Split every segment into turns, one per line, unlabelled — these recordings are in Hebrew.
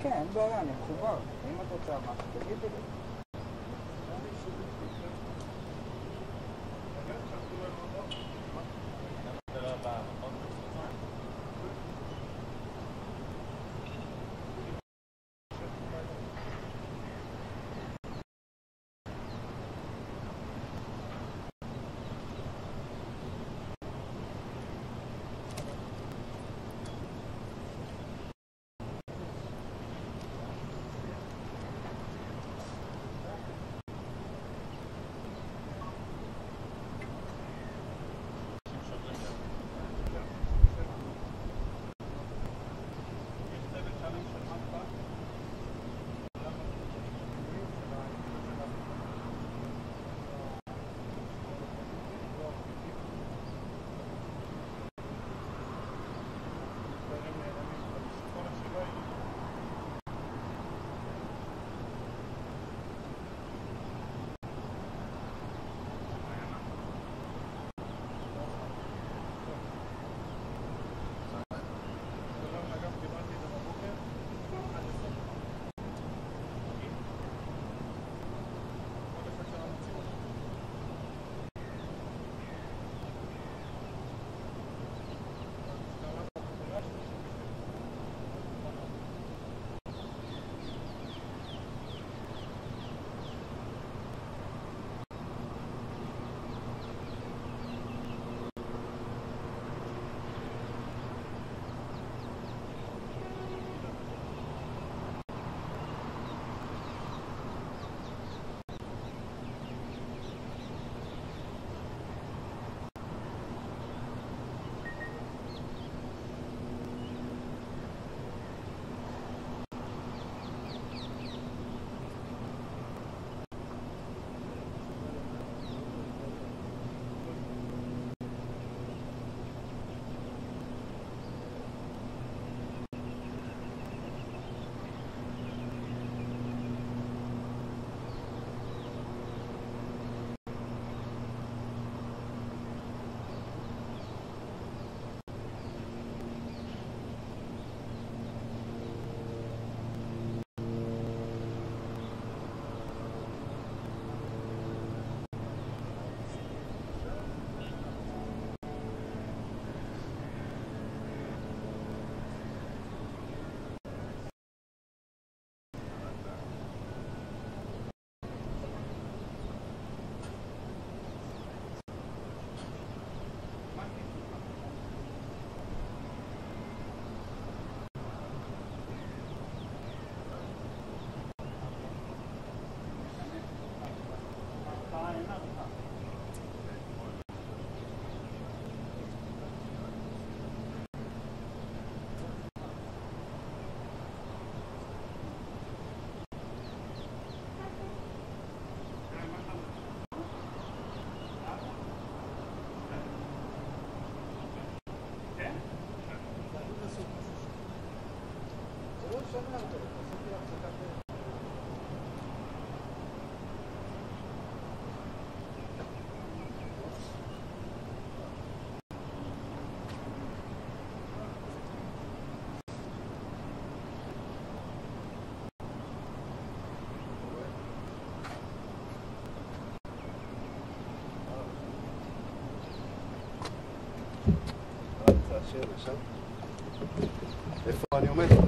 כן, אין בעיה, אני מחובר. אם את רוצה משהו,
איפה אני עומד?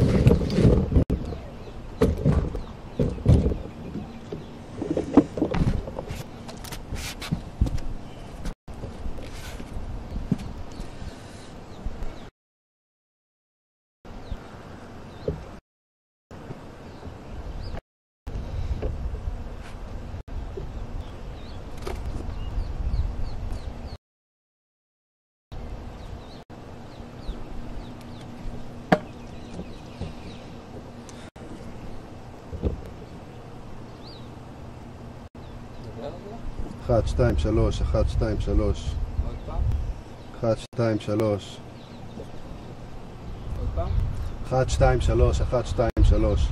1, 2,
3, 1,
2, 3. 1,
2, 3.
1, 2, 3, 1, 2, 3.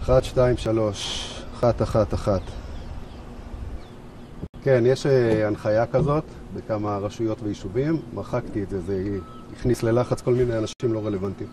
1, 2, 3, 1, 1, 1. כן, יש אה, הנחיה כזאת בכמה רשויות ויישובים, מחקתי את זה, זה הכניס ללחץ כל מיני אנשים לא רלוונטיים.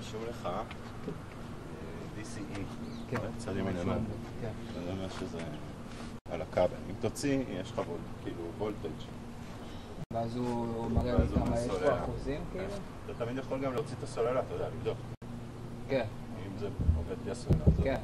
רשום לך DCE,
כן.
צד ימין
רשום.
למטה.
כן.
זה אומר שזה על הכבל. אם תוציא, יש לך כאילו וולטג'.
ואז הוא מראה לי כמה יש. פה אחוזים, כאילו?
אתה תמיד יכול גם להוציא את הסוללה, אתה יודע, לבדוק.
כן,
אם זה עובד בלי הסוללה. אז
כן,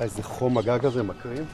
איזה חום הגג הזה מקרין.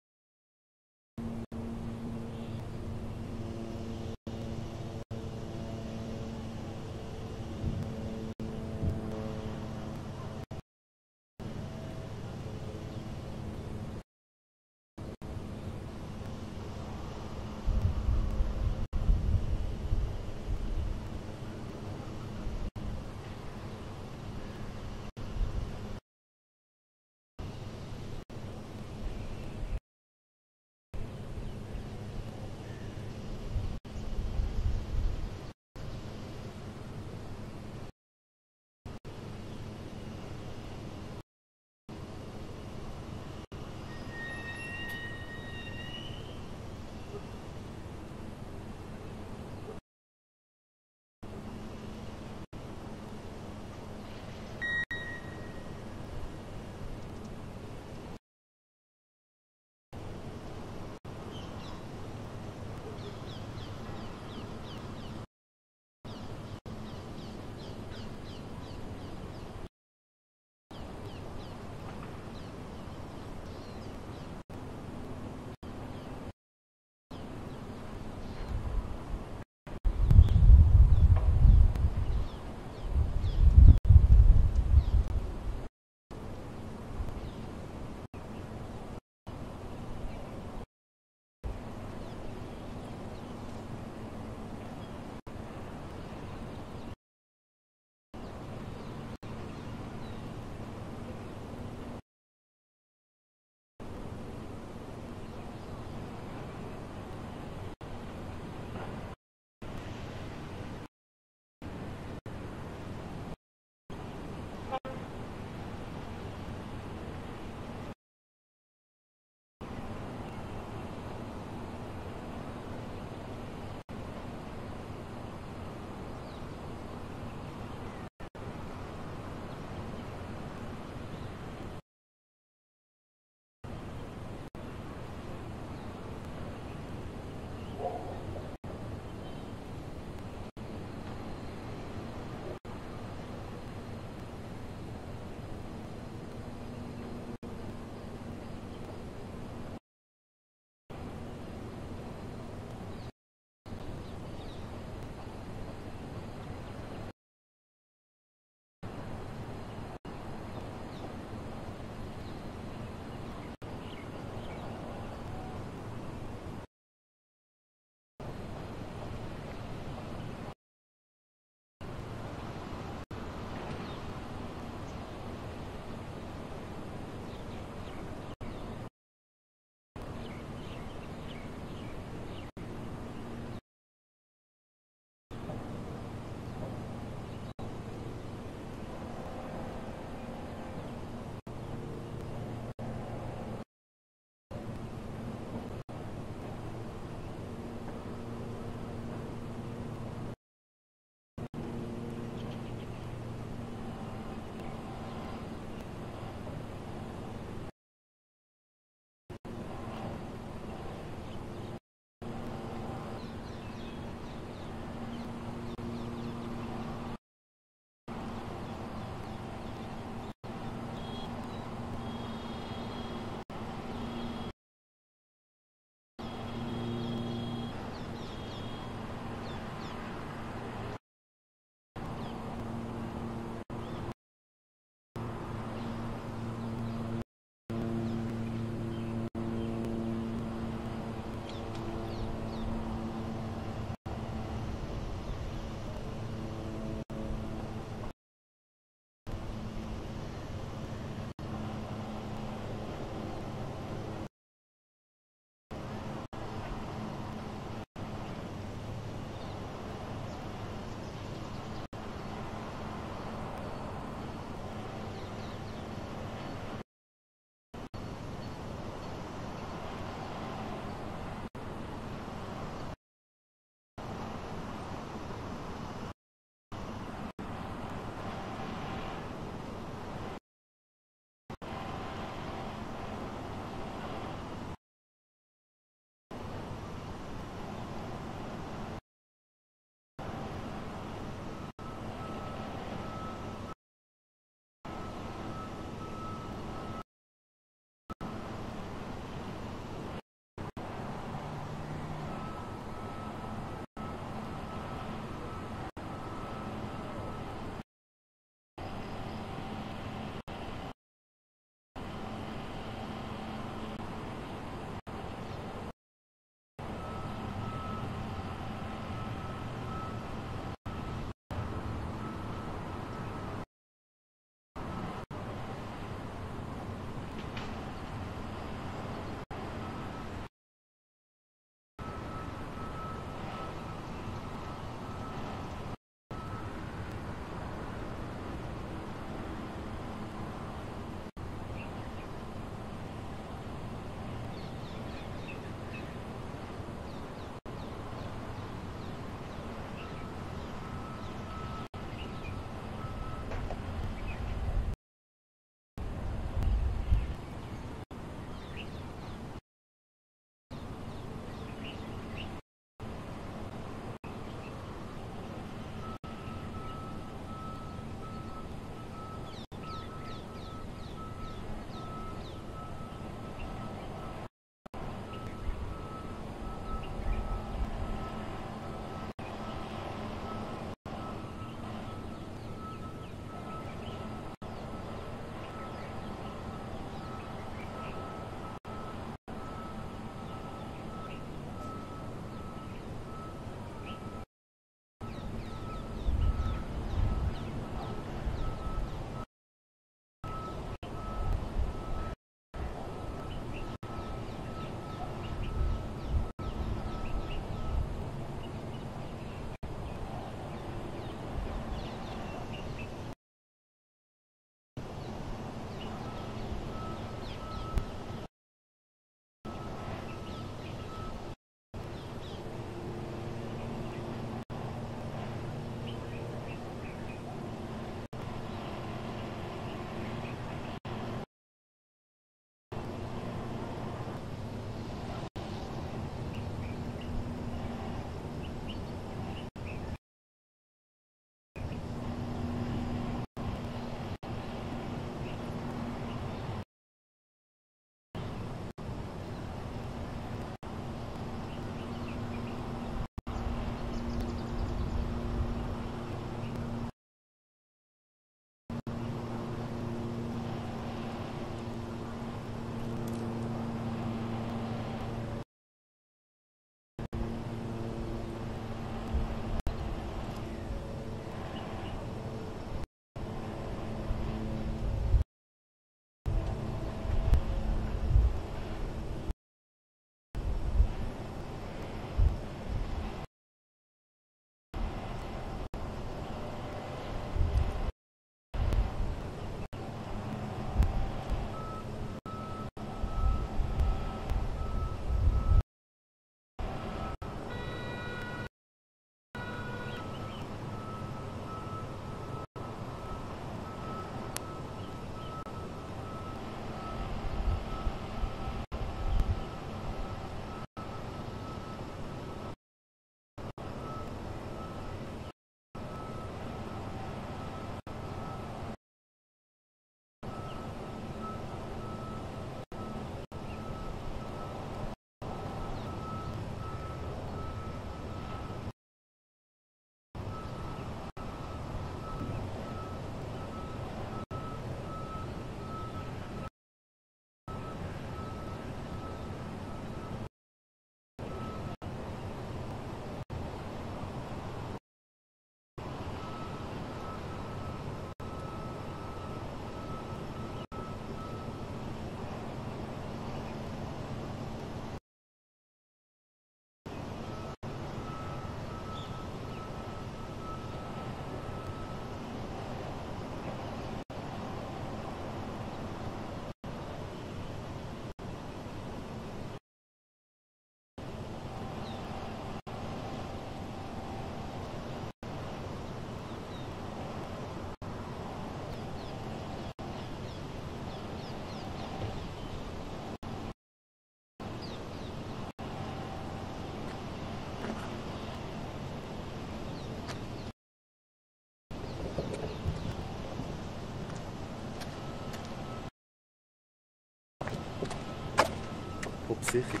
פסיכית.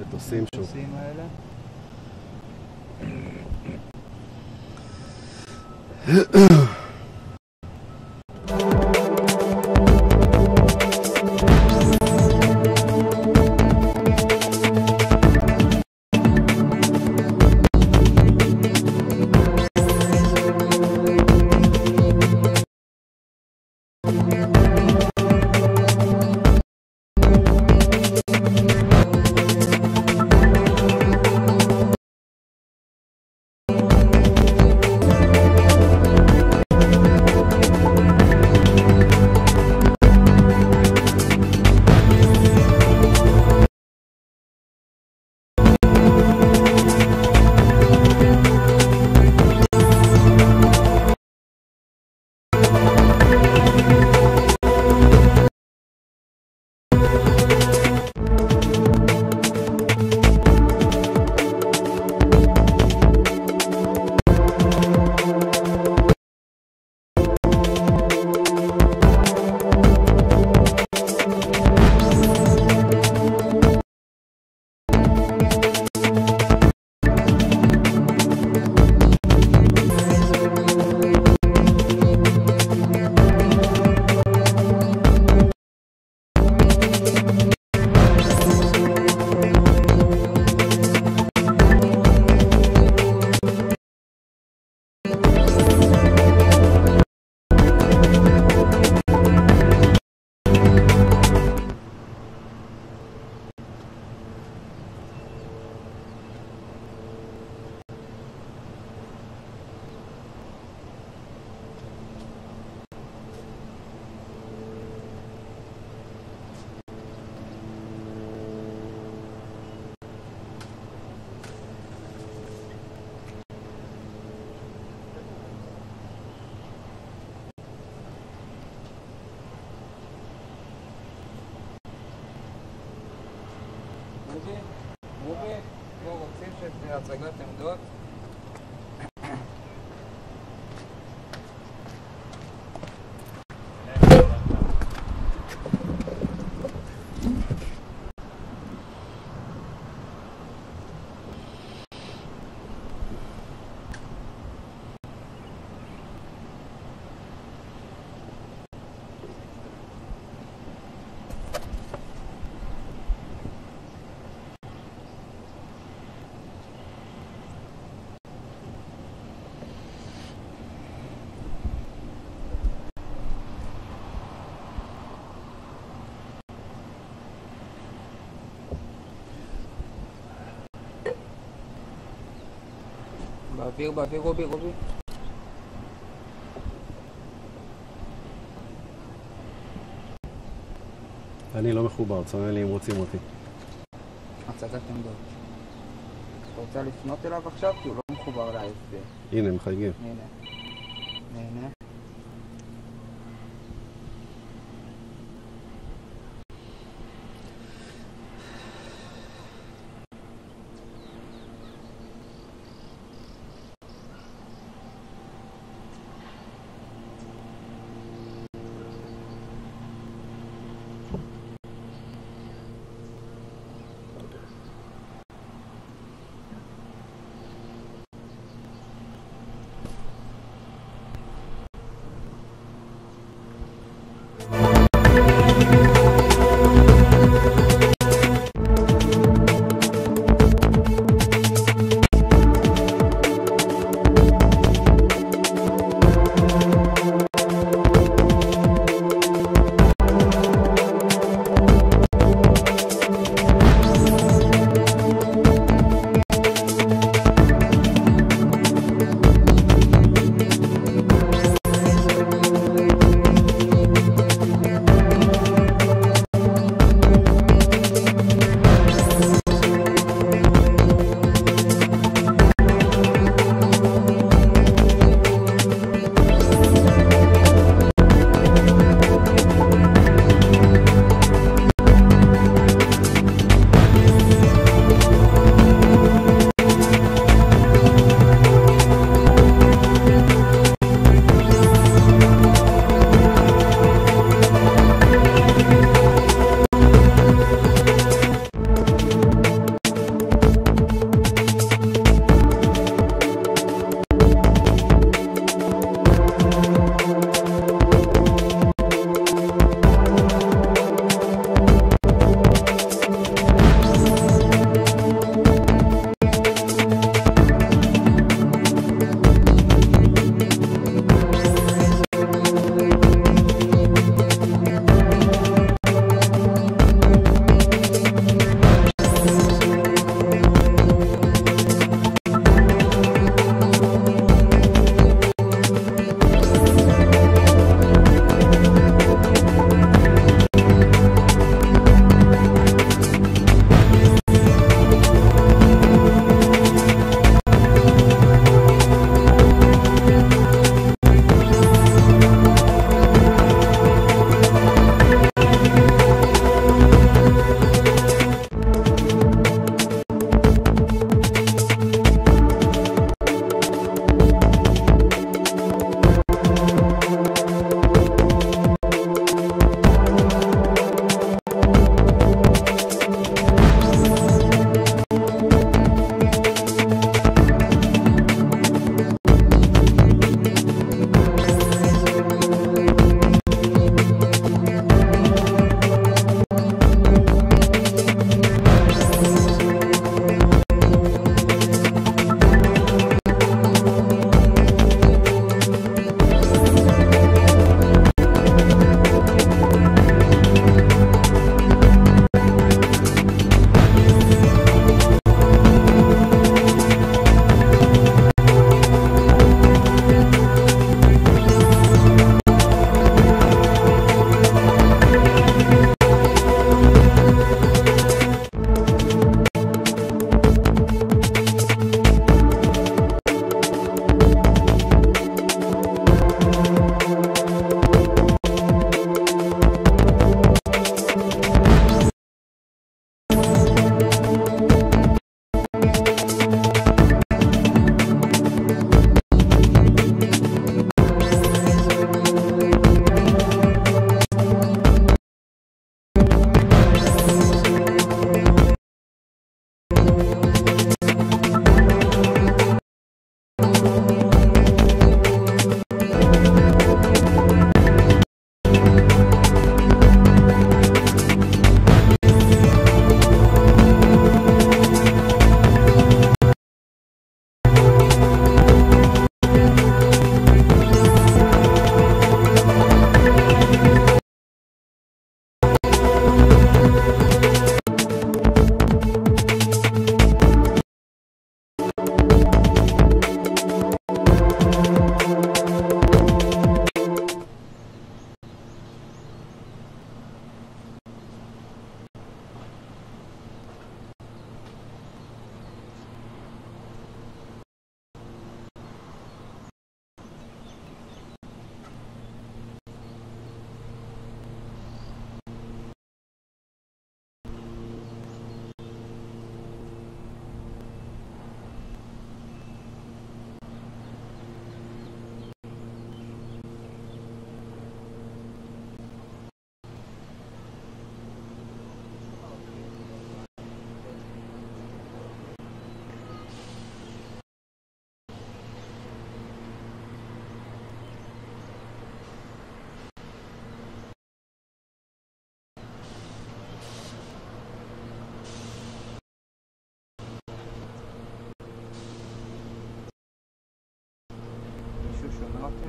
מטוסים שוב.
האלה. באוויר, באוויר, רובי, רובי.
אני לא מחובר, צונן לי אם רוצים אותי.
הצגת עמדות. אתה רוצה לפנות אליו עכשיו? כי הוא לא מחובר ל-ISP.
הנה, מחייגים.
הנה. נהנה.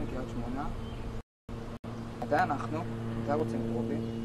מקריית שמונה? מתי אנחנו? מתי רוצים קרובים?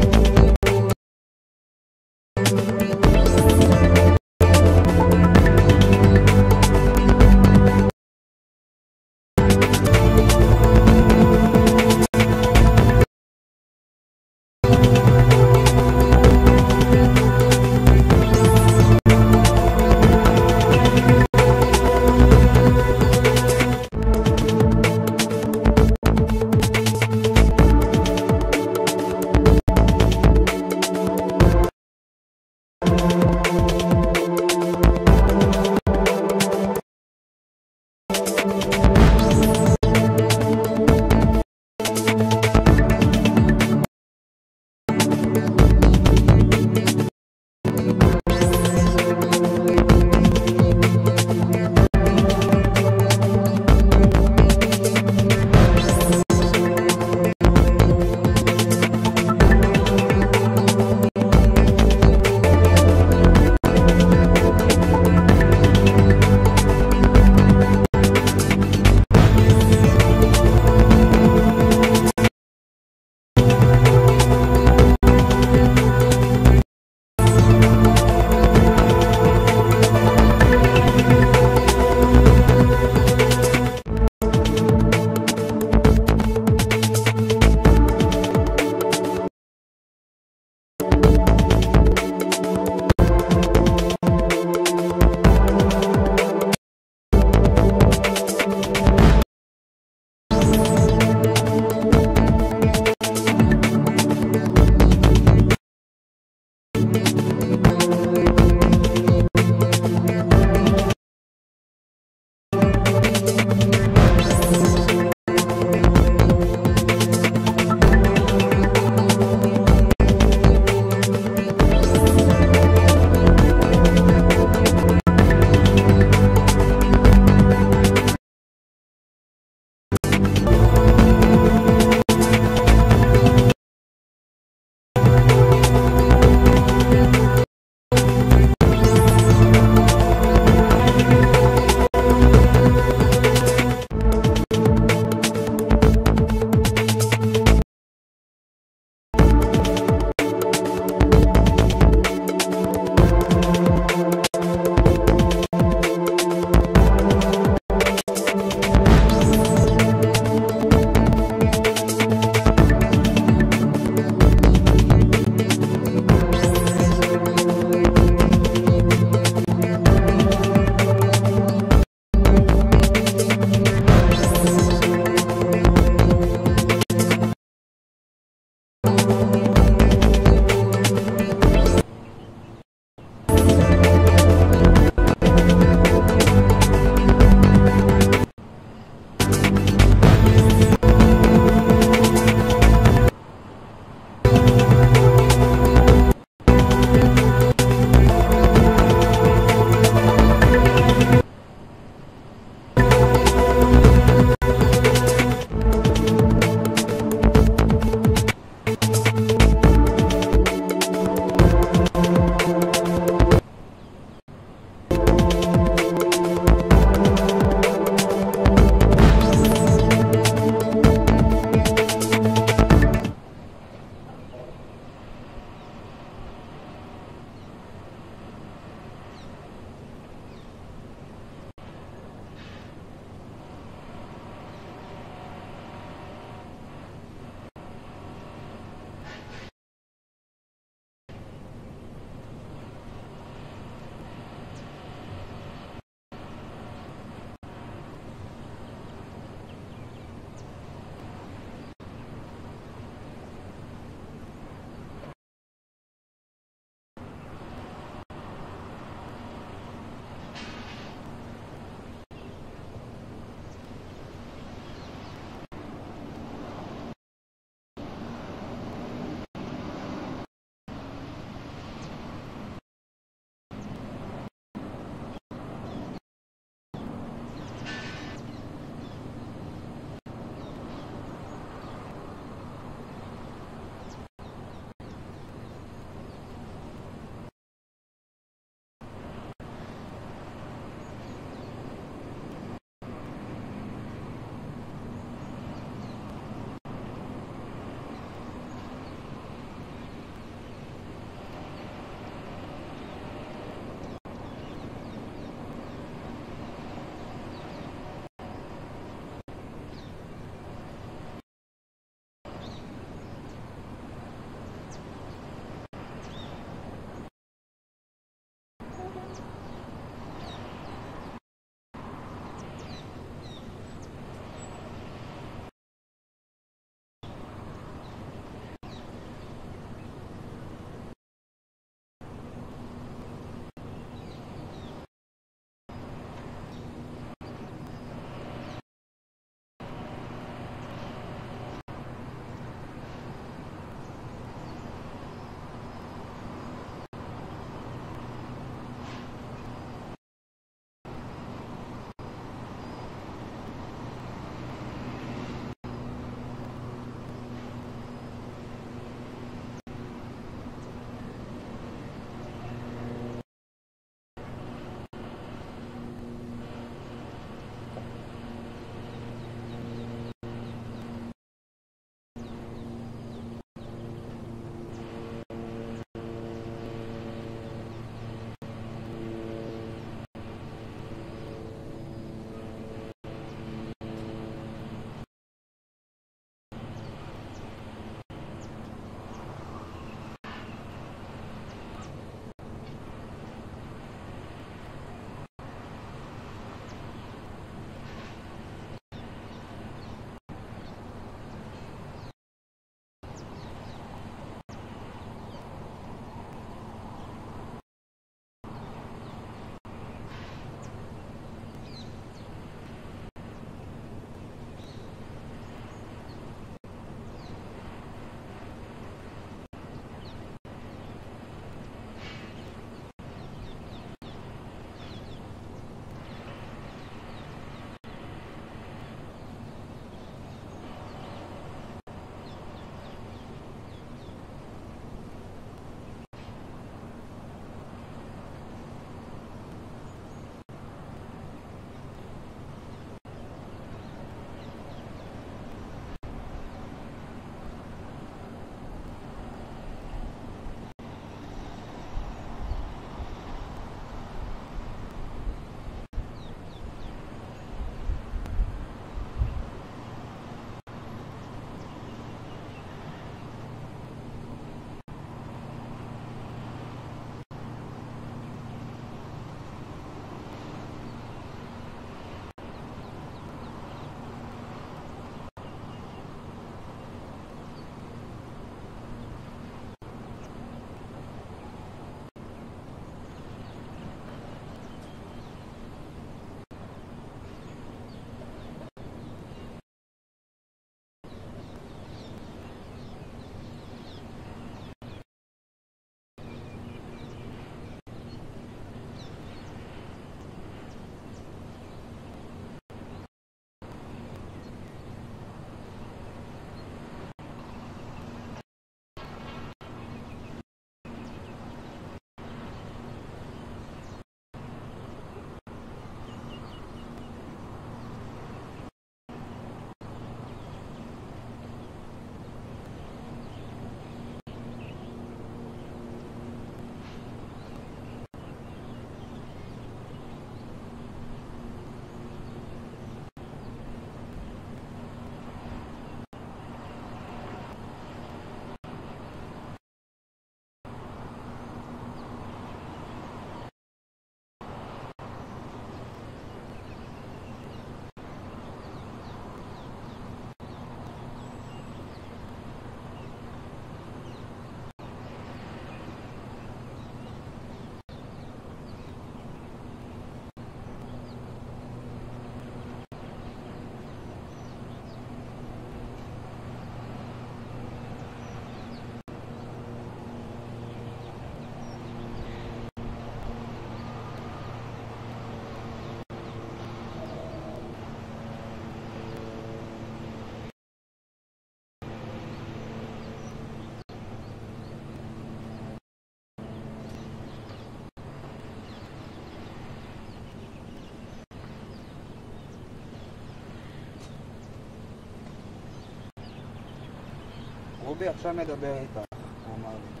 רובי עכשיו מדבר איתך, הוא אמר לי.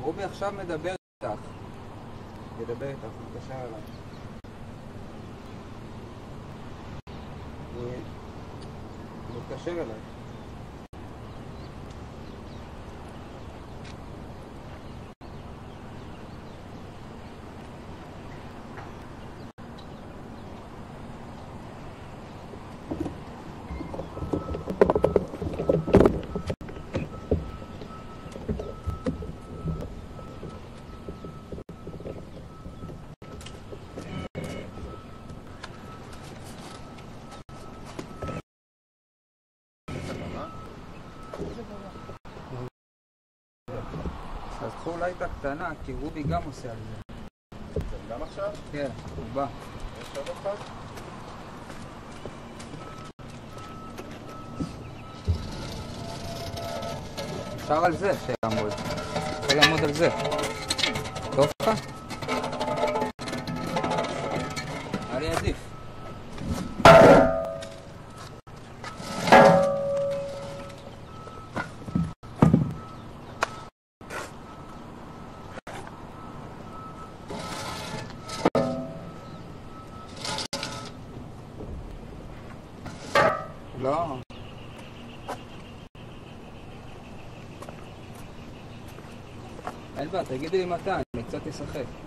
רובי עכשיו מדבר איתך. ידבר איתך, מתקשר אליי. הוא מתקשר אליי. קחו אולי את הקטנה, כי רובי גם עושה על זה.
גם עכשיו?
כן, הוא בא.
יש עוד אחד?
אפשר על זה שיעמוד. אפשר לעמוד על זה. תגידי לי מתי, אני קצת אשחק.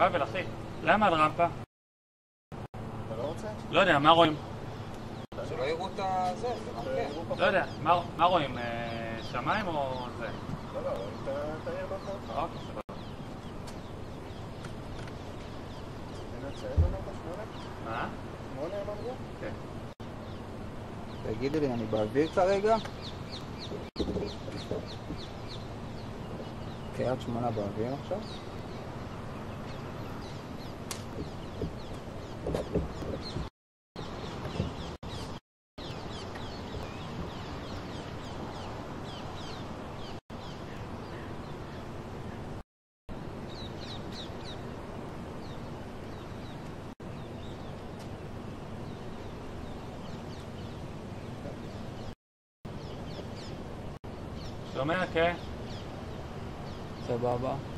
פאבל אחי, למה על רמפה?
אתה לא רוצה?
לא יודע, מה רואים?
שלא יראו את הזה, זה מפריע.
לא יודע, מה- מה רואים? אה, שמיים או זה?
לא, לא, אתה- אתה יהיה בחור.
אוקיי, סבבה. מה?
שמונה אמרנו?
כן.
תגידי לי, אני באוויר כרגע? קריית שמונה באוויר עכשיו?
שומע? כן.
סבבה. קריית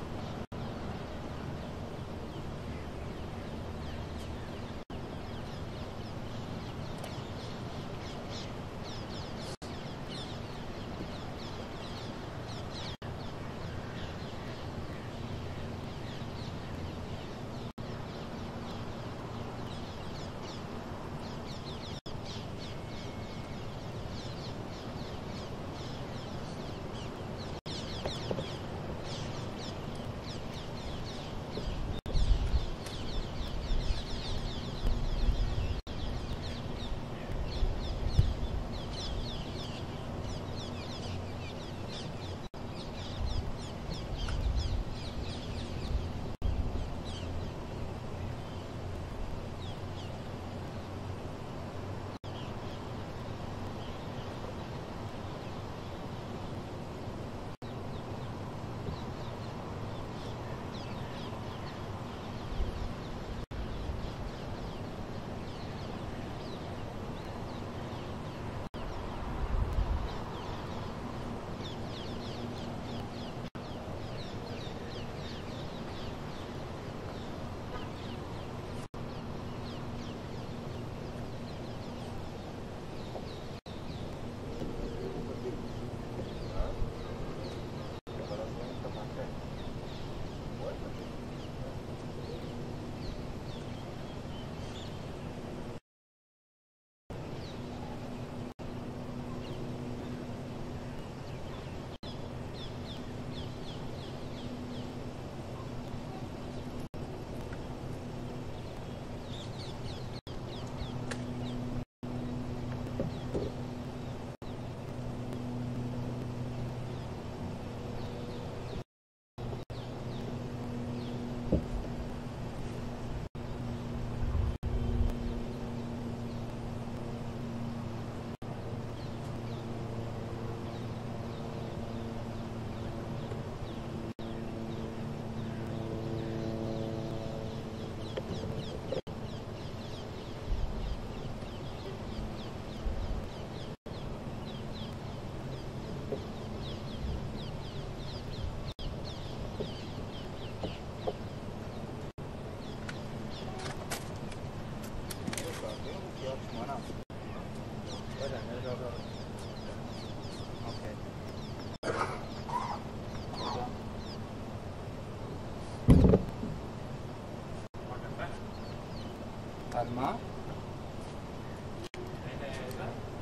מה?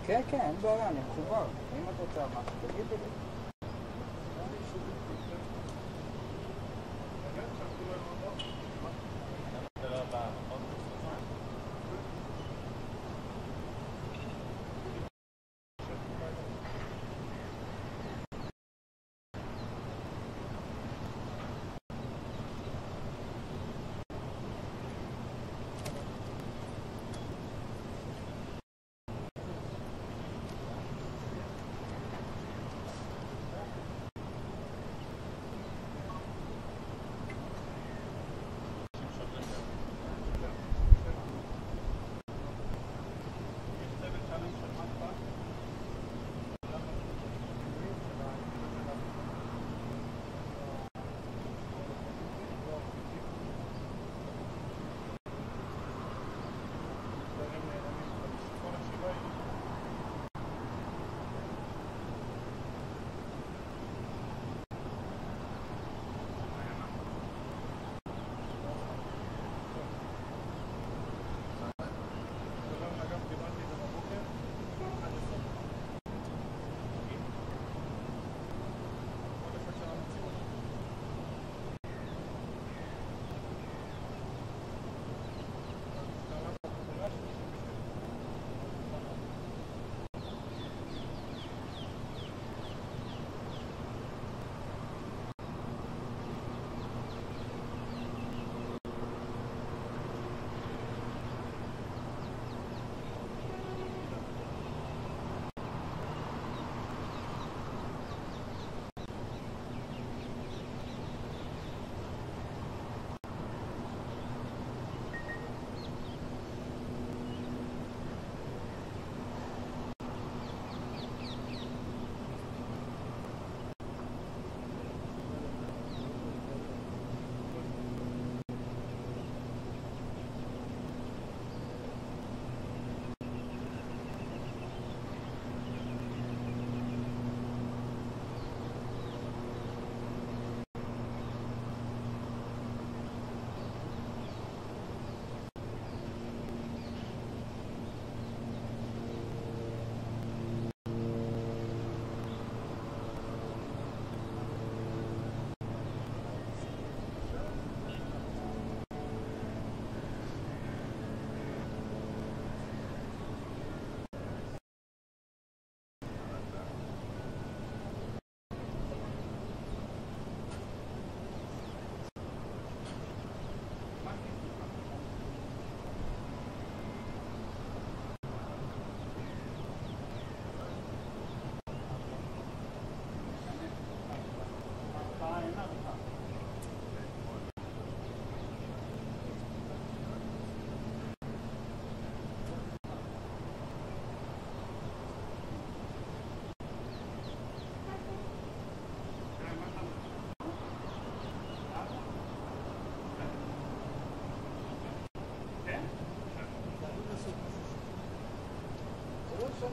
כן, כן, אין בעיה, אני מחובר. אם את רוצה משהו, תגידי לי.
איפה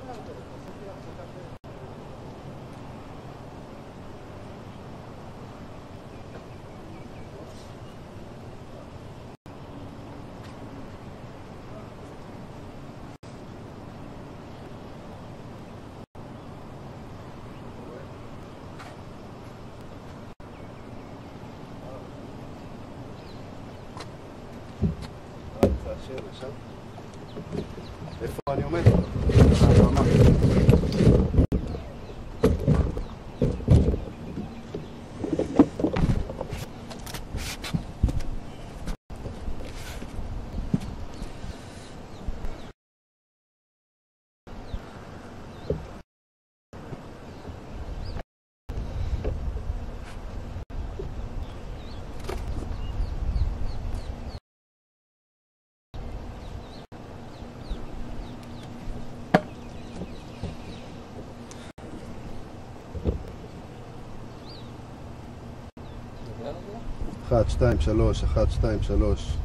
1, 2, 3,
1, 2,
3.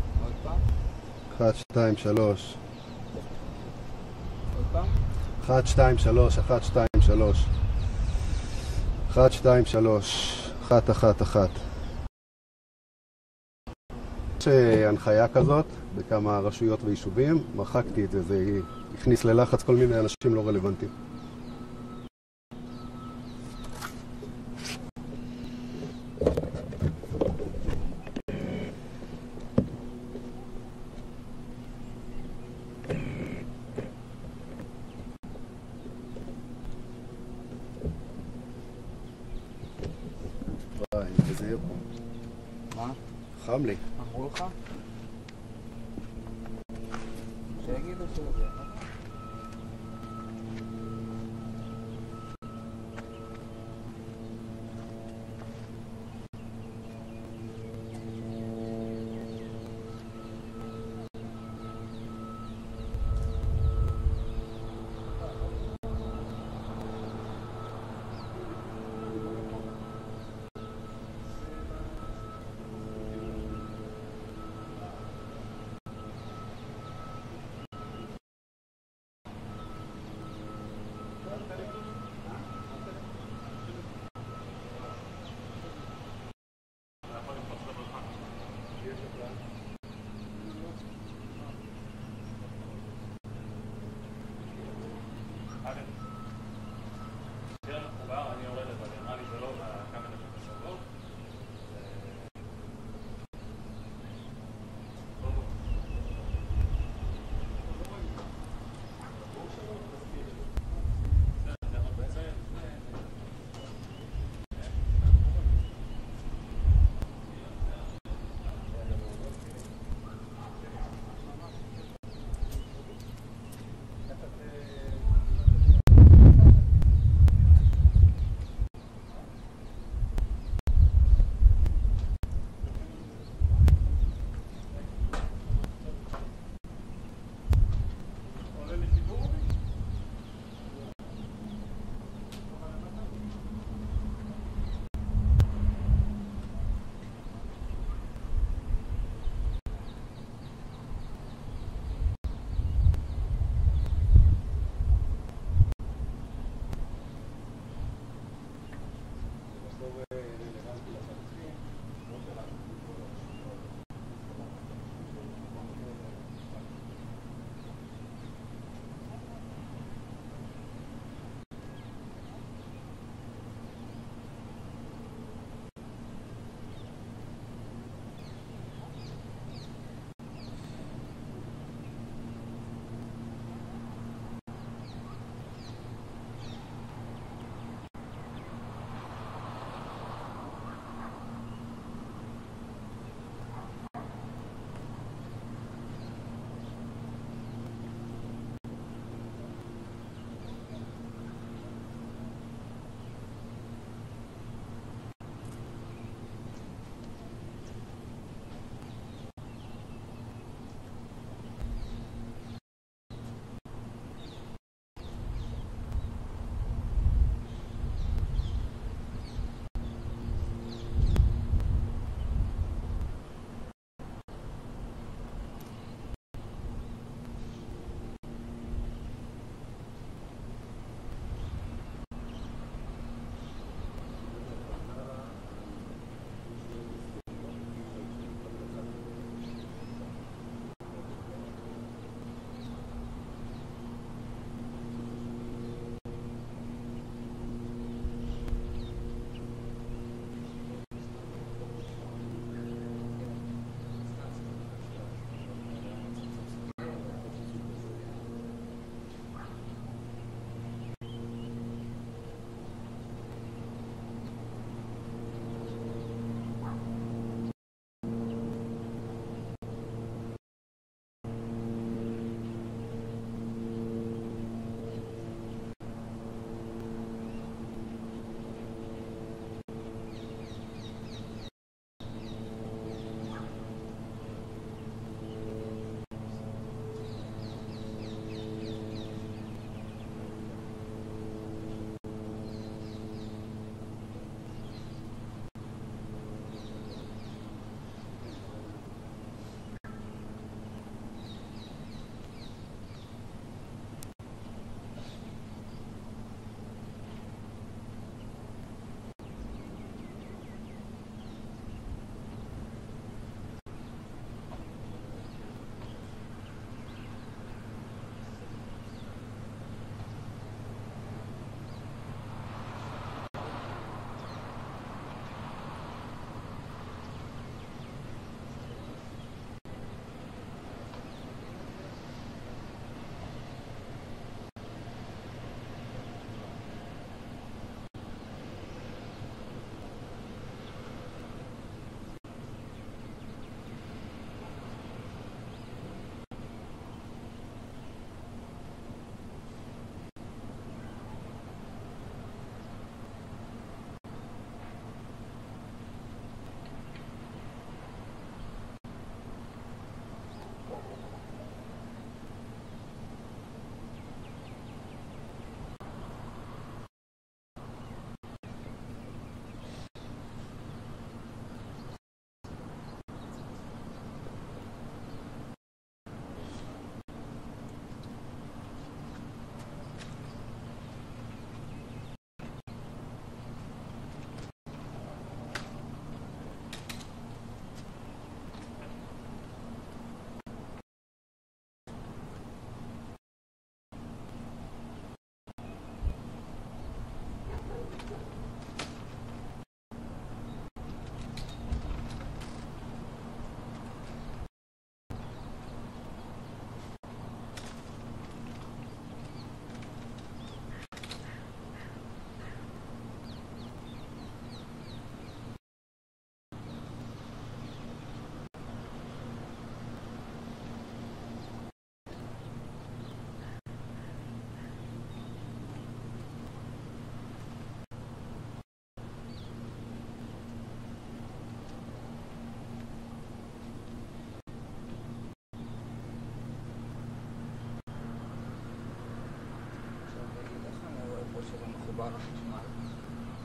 1, 2,
3.
1, 2, 3, 1, 2, 3. 1, 2, 3, 1, 1, 1. יש אה, הנחיה כזאת בכמה רשויות ויישובים, מחקתי את זה, זה הכניס ללחץ כל מיני אנשים לא רלוונטיים.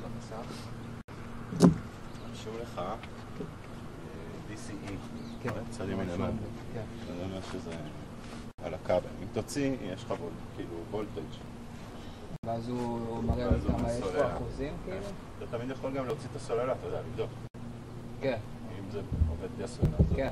במסך.
רשום לך אה, DCE,
כן.
צד ימין למטה.
כן.
זה אומר שזה על הכבל. אם תוציא, יש לך כאילו וולטג'.
ואז הוא מראה
הוא
כמה יש. פה אחוזים, כאילו?
אתה תמיד יכול גם להוציא את הסוללה, אתה יודע, לבדוק.
כן,
אם זה עובד בלי הסוללה.
כן,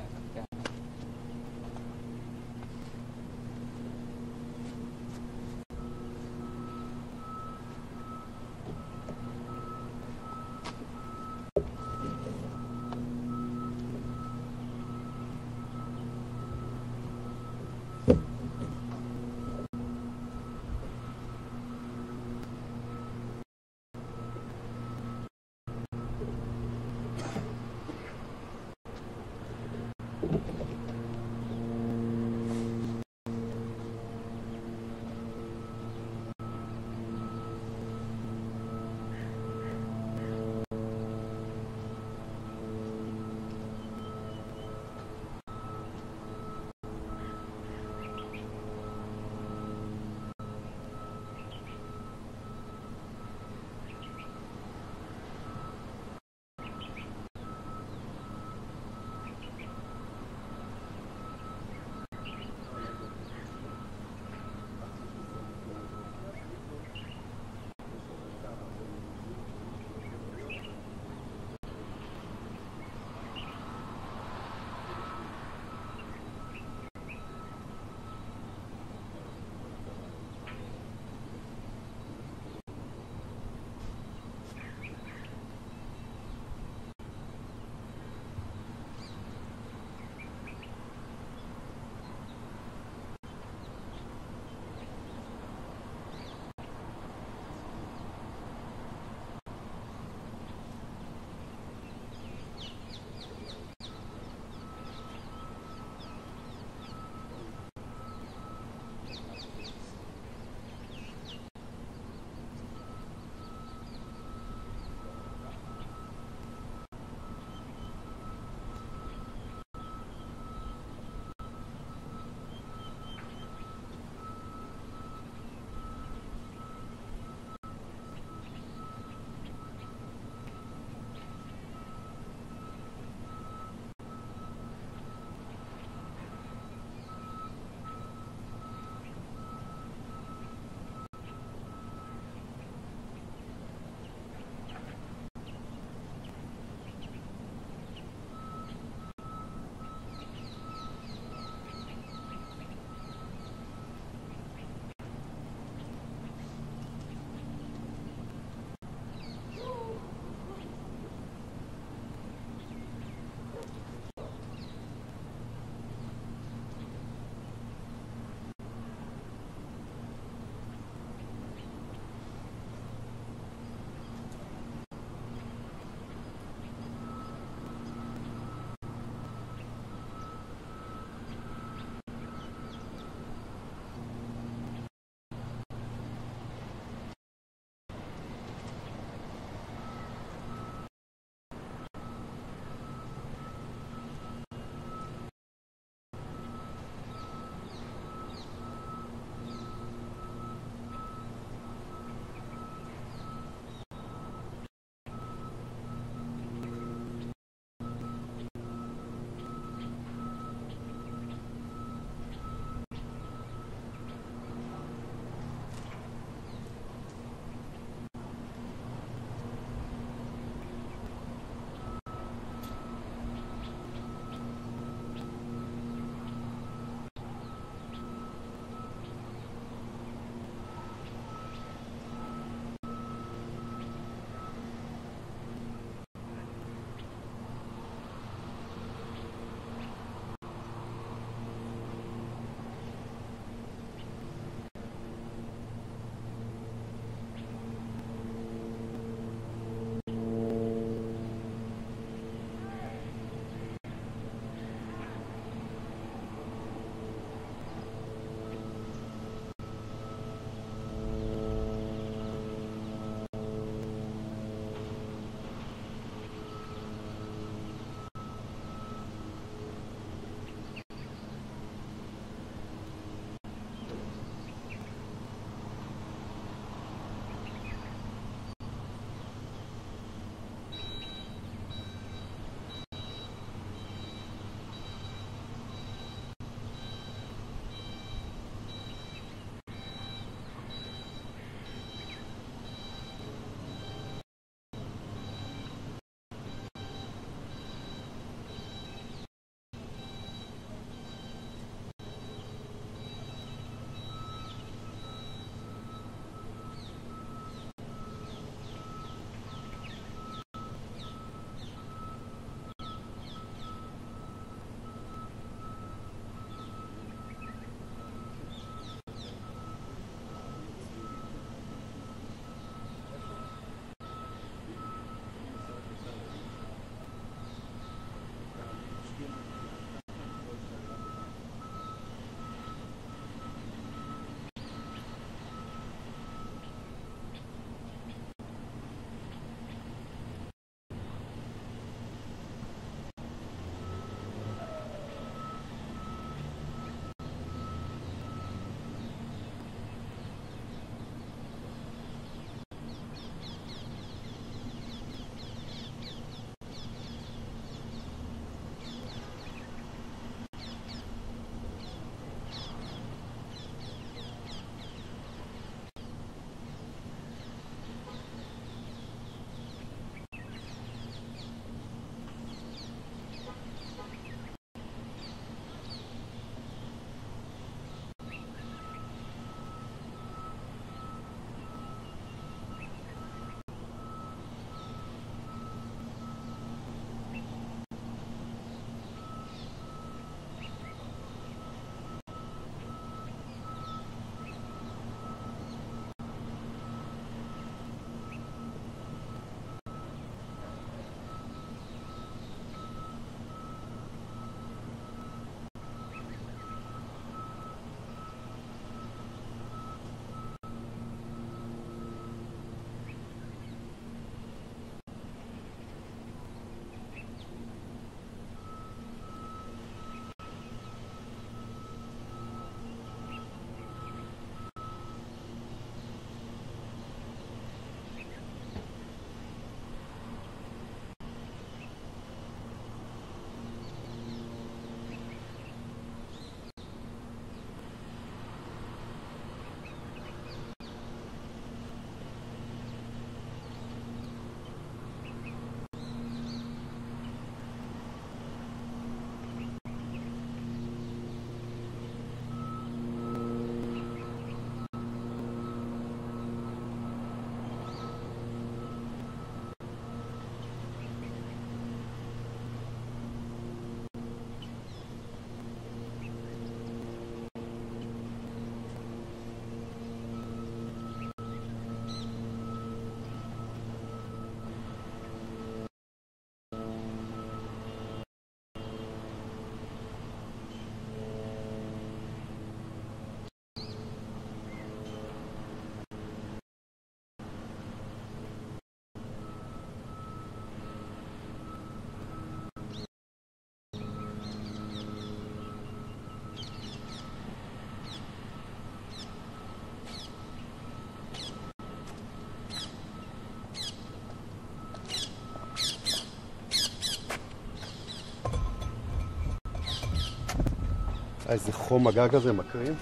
איזה חום הגג הזה מקרין.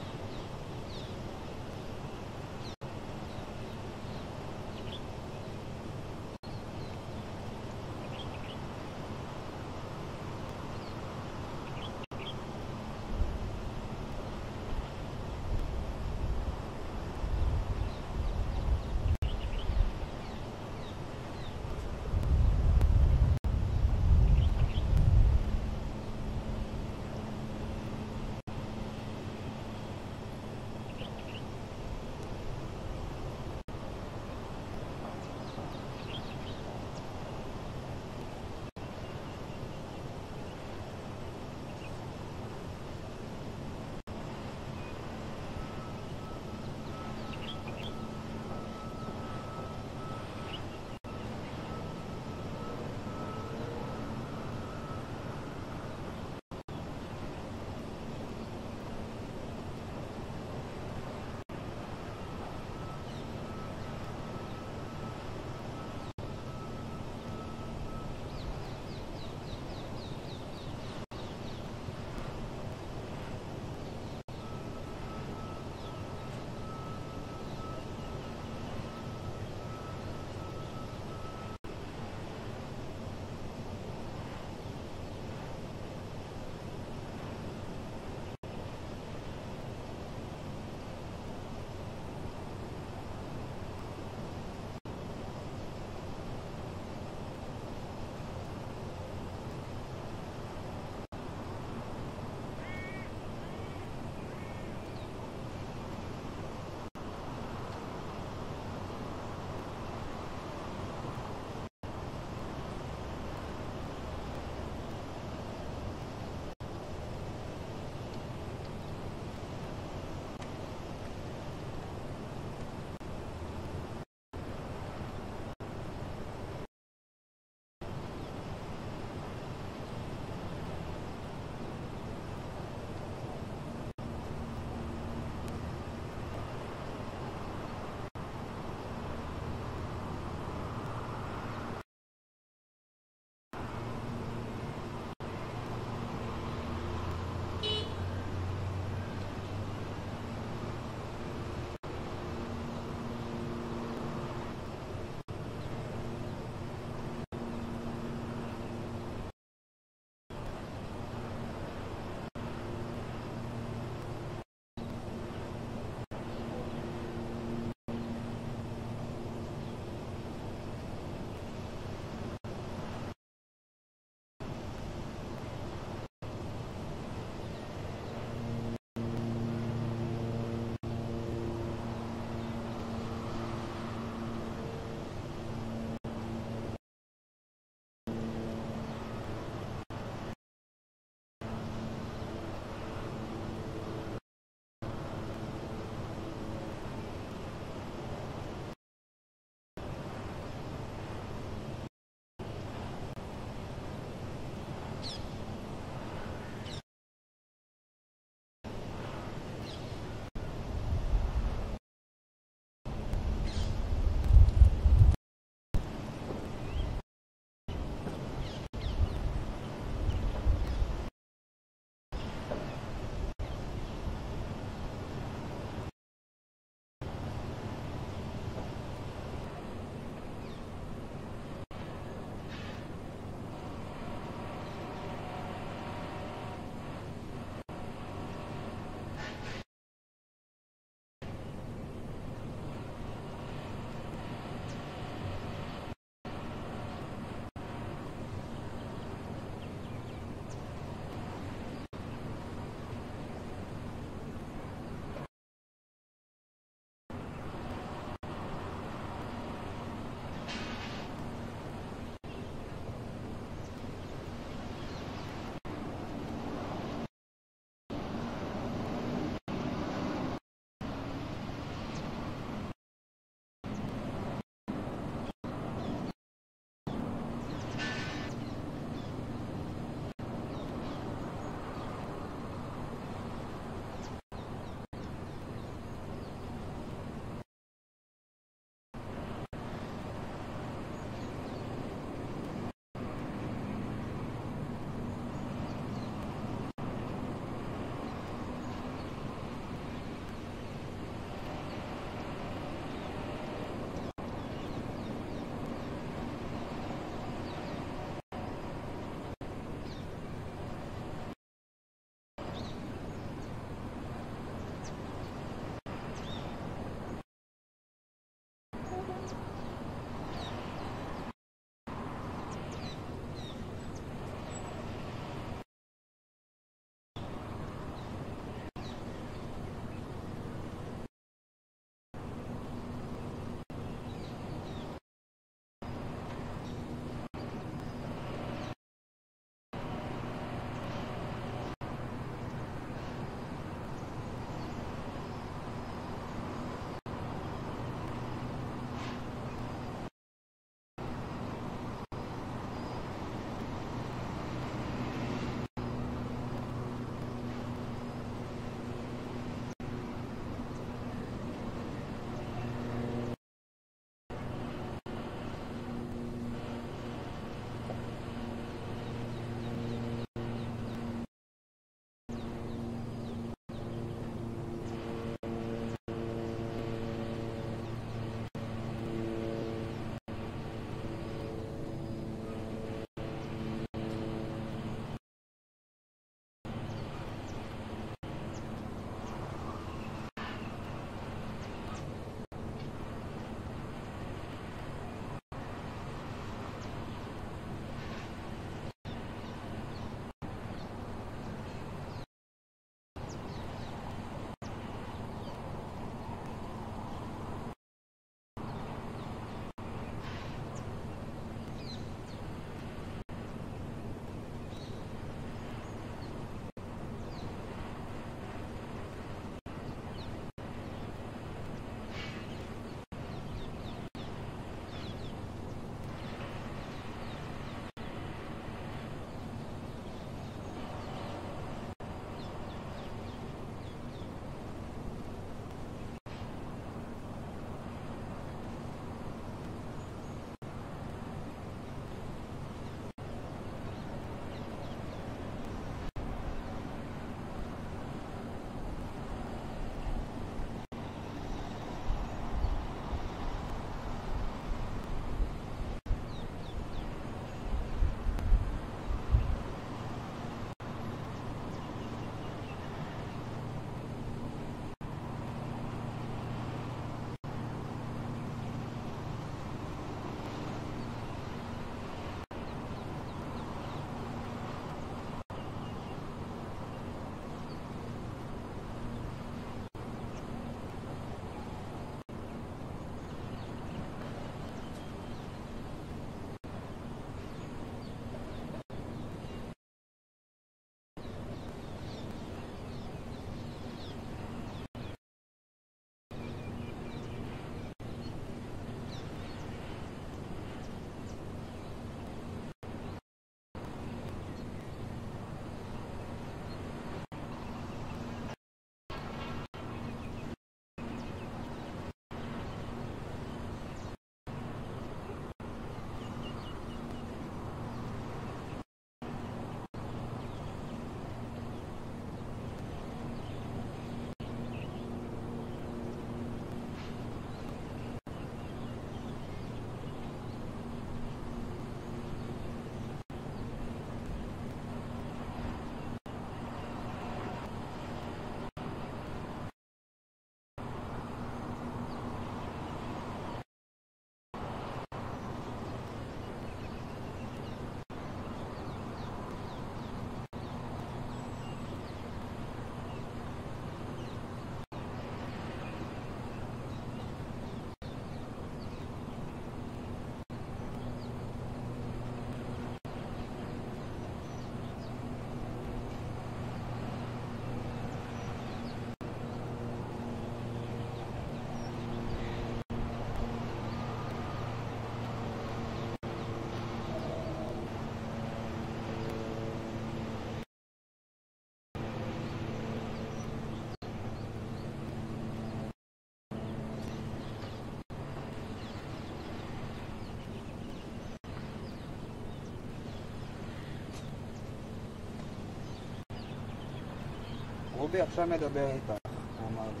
רובי עכשיו מדבר איתך, הוא אמר לי.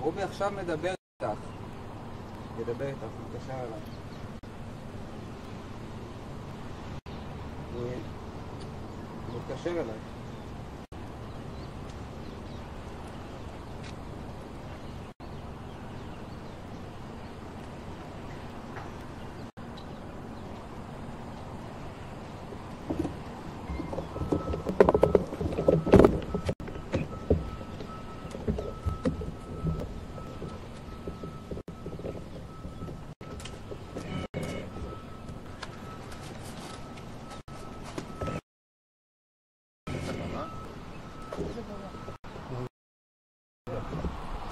רובי עכשיו מדבר איתך. ידבר איתך, מתקשר אליי. הוא מתקשר אליי.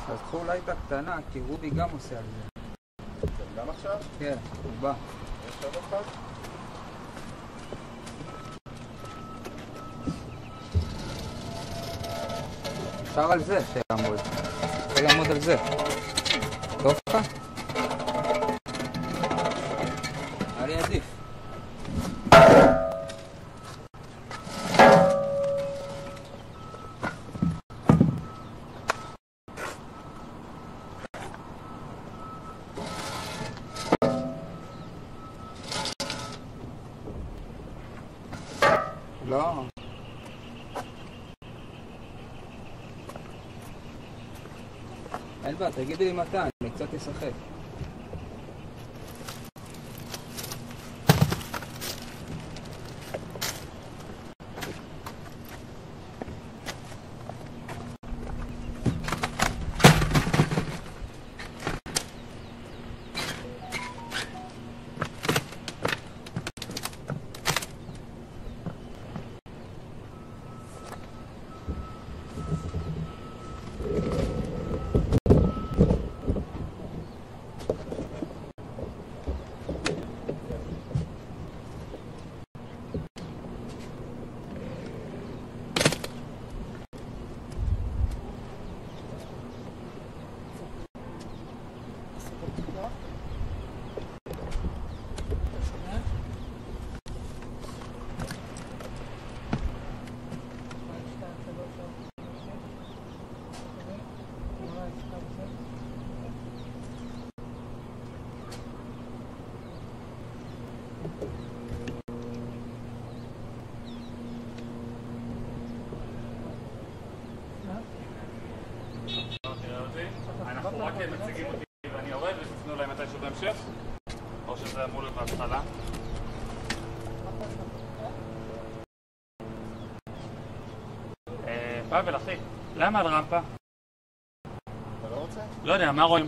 אז קחו אולי את הקטנה, כי רובי גם עושה על זה.
גם עכשיו?
כן, הוא בא.
יש עוד אחד?
אפשר על זה שיעמוד. אפשר לעמוד על זה. טוב לך? תגידי לי מתי, אני קצת אשחק.
פאבל, אחי, למה על רמפה?
אתה לא רוצה?
לא יודע, מה רואים?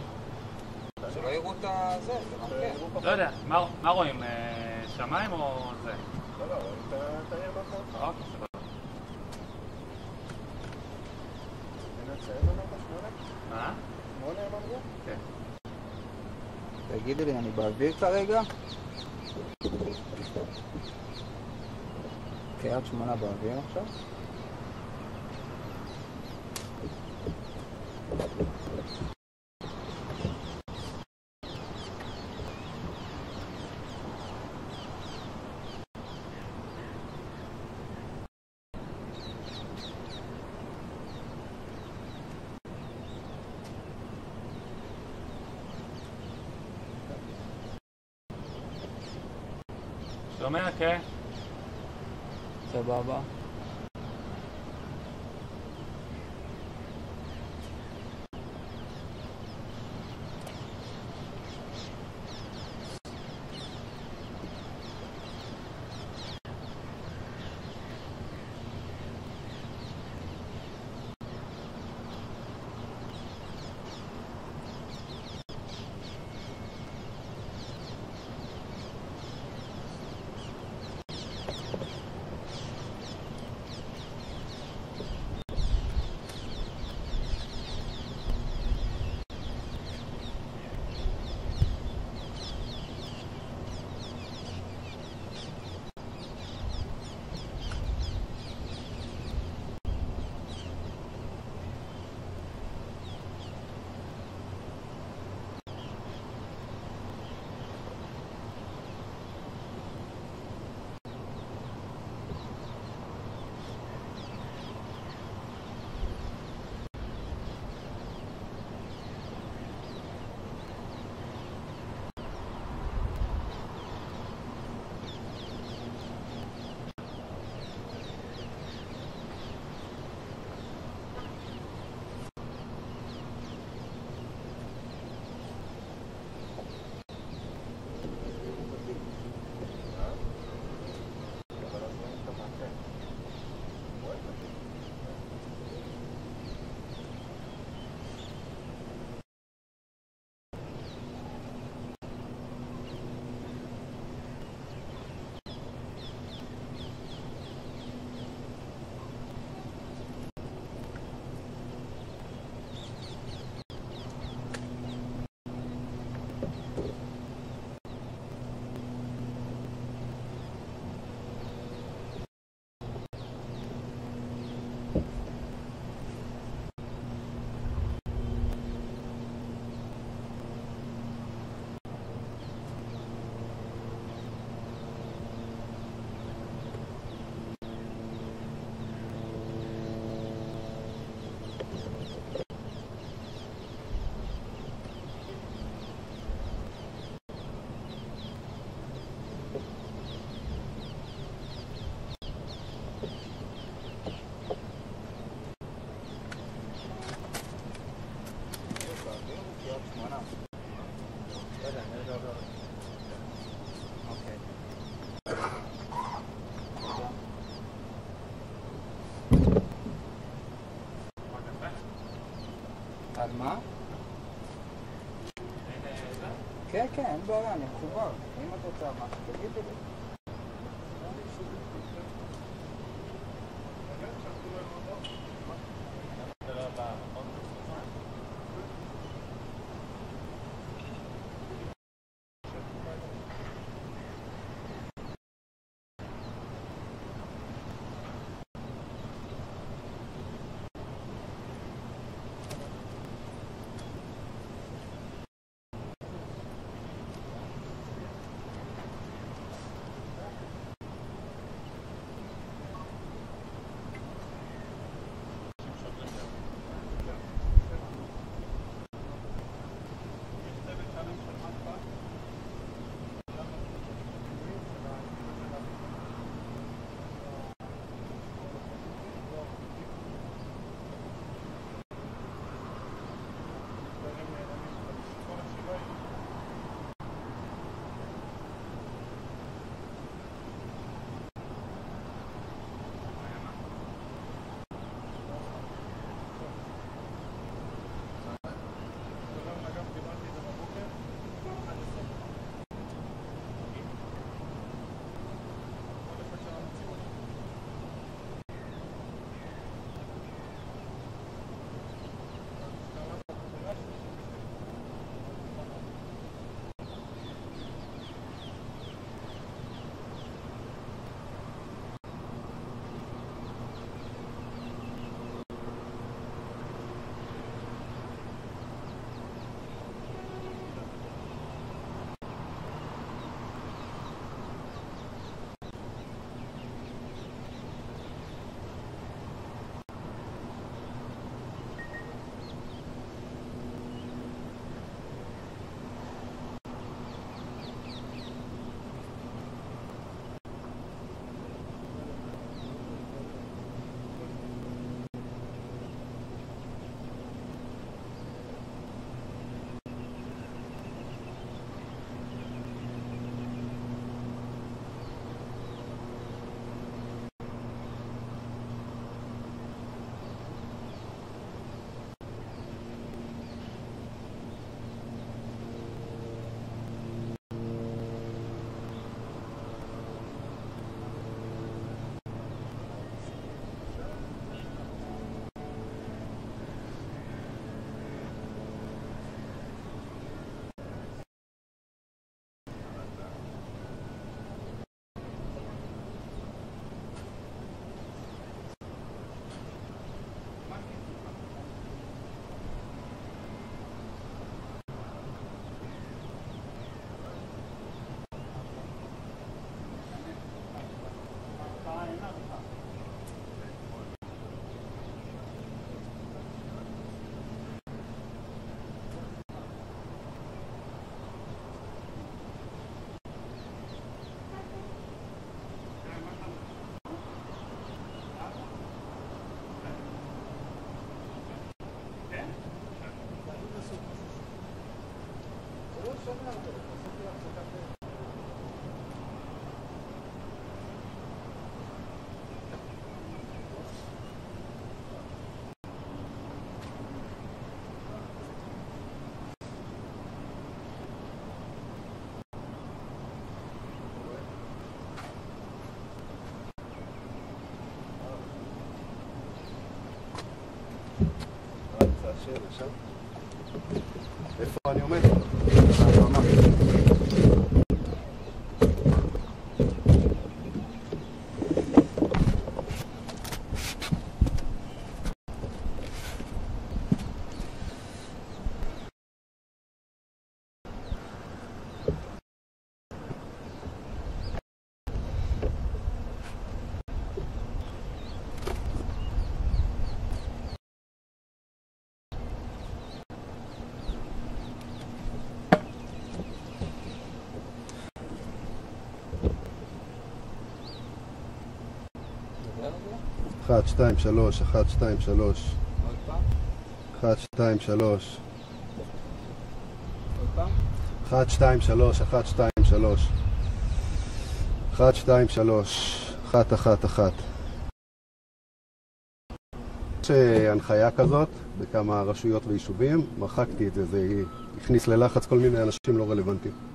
שלא יראו את הזה, זה מפריע.
לא יודע, מה- מה רואים? אה, שמיים או זה?
לא, לא, אתה תעיר באחורך.
אוקיי, סבבה.
את?
מה?
שמונה?
כן.
תגידי לי, אני באוויר כרגע? קריית שמונה באוויר עכשיו?
okay? כן,
כן, אין בעיה, אני מחובר. אם את רוצה משהו, תגידי לי.
איפה אני עומד? אחת, שתיים, שלוש, אחת, שתיים, שלוש,
עוד פעם?
אחת, שתיים, שלוש,
עוד פעם?
אחת, שתיים, שלוש, אחת, שתיים, שלוש, אחת, שתיים, שלוש, אחת, אחת, אחת, יש אה, הנחיה כזאת בכמה רשויות ויישובים, מחקתי את זה, זה הכניס ללחץ כל מיני אנשים לא רלוונטיים.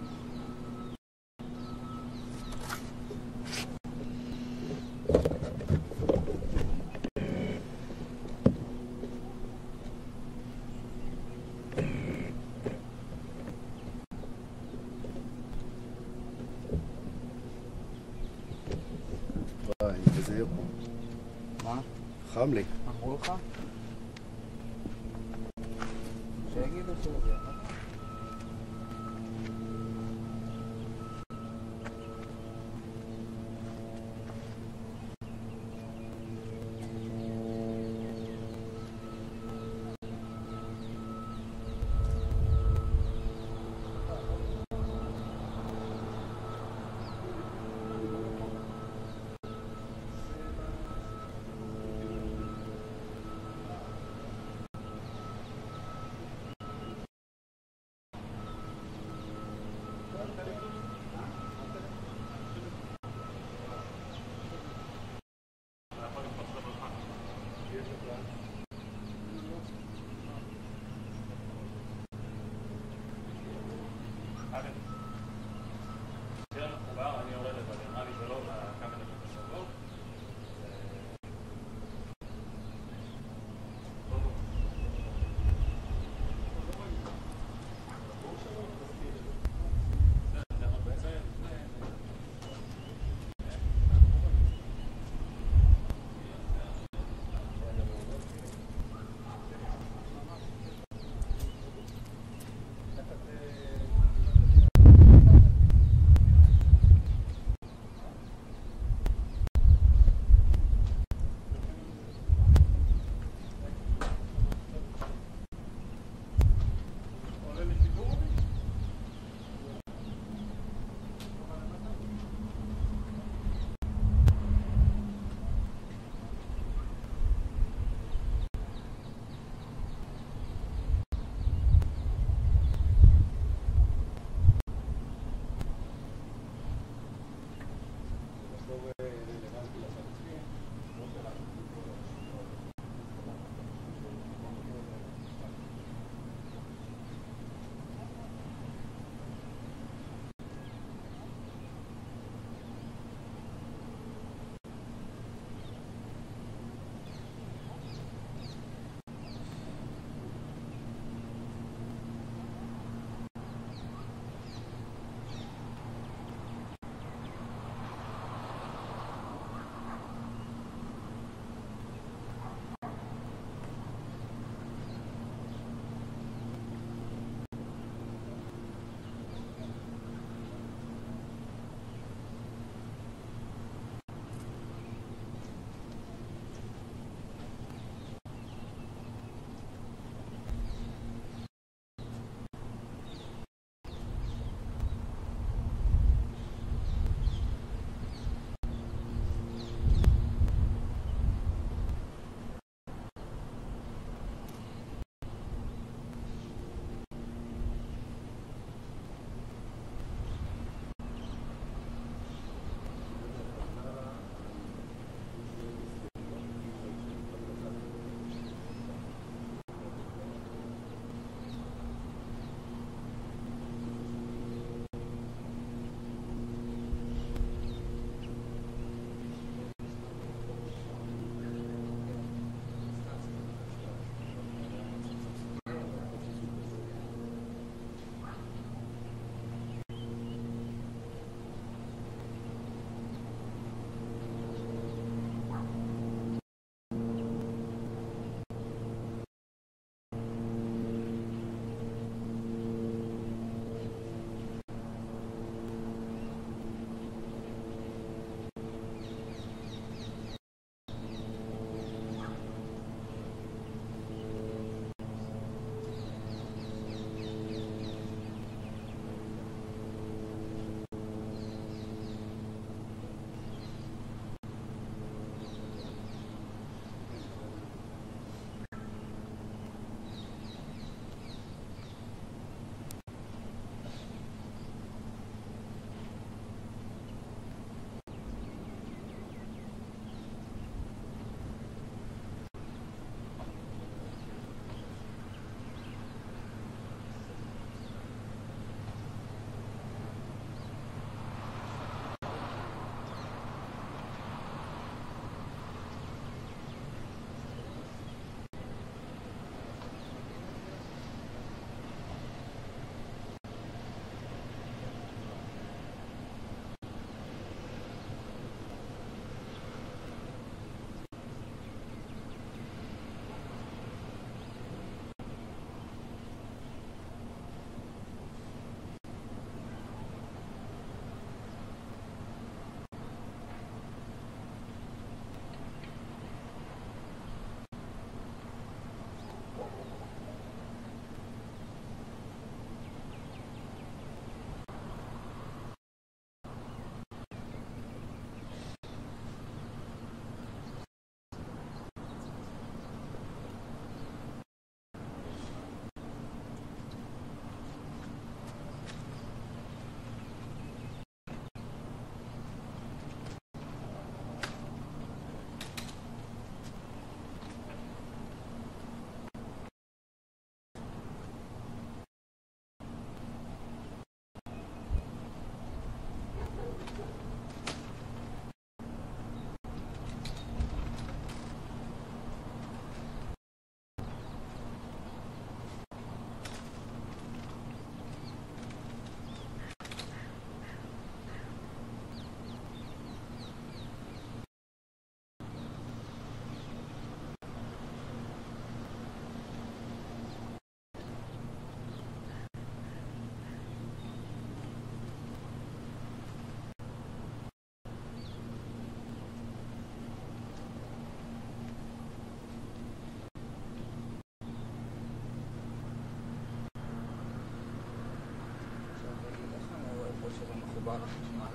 מחובר לחשמל,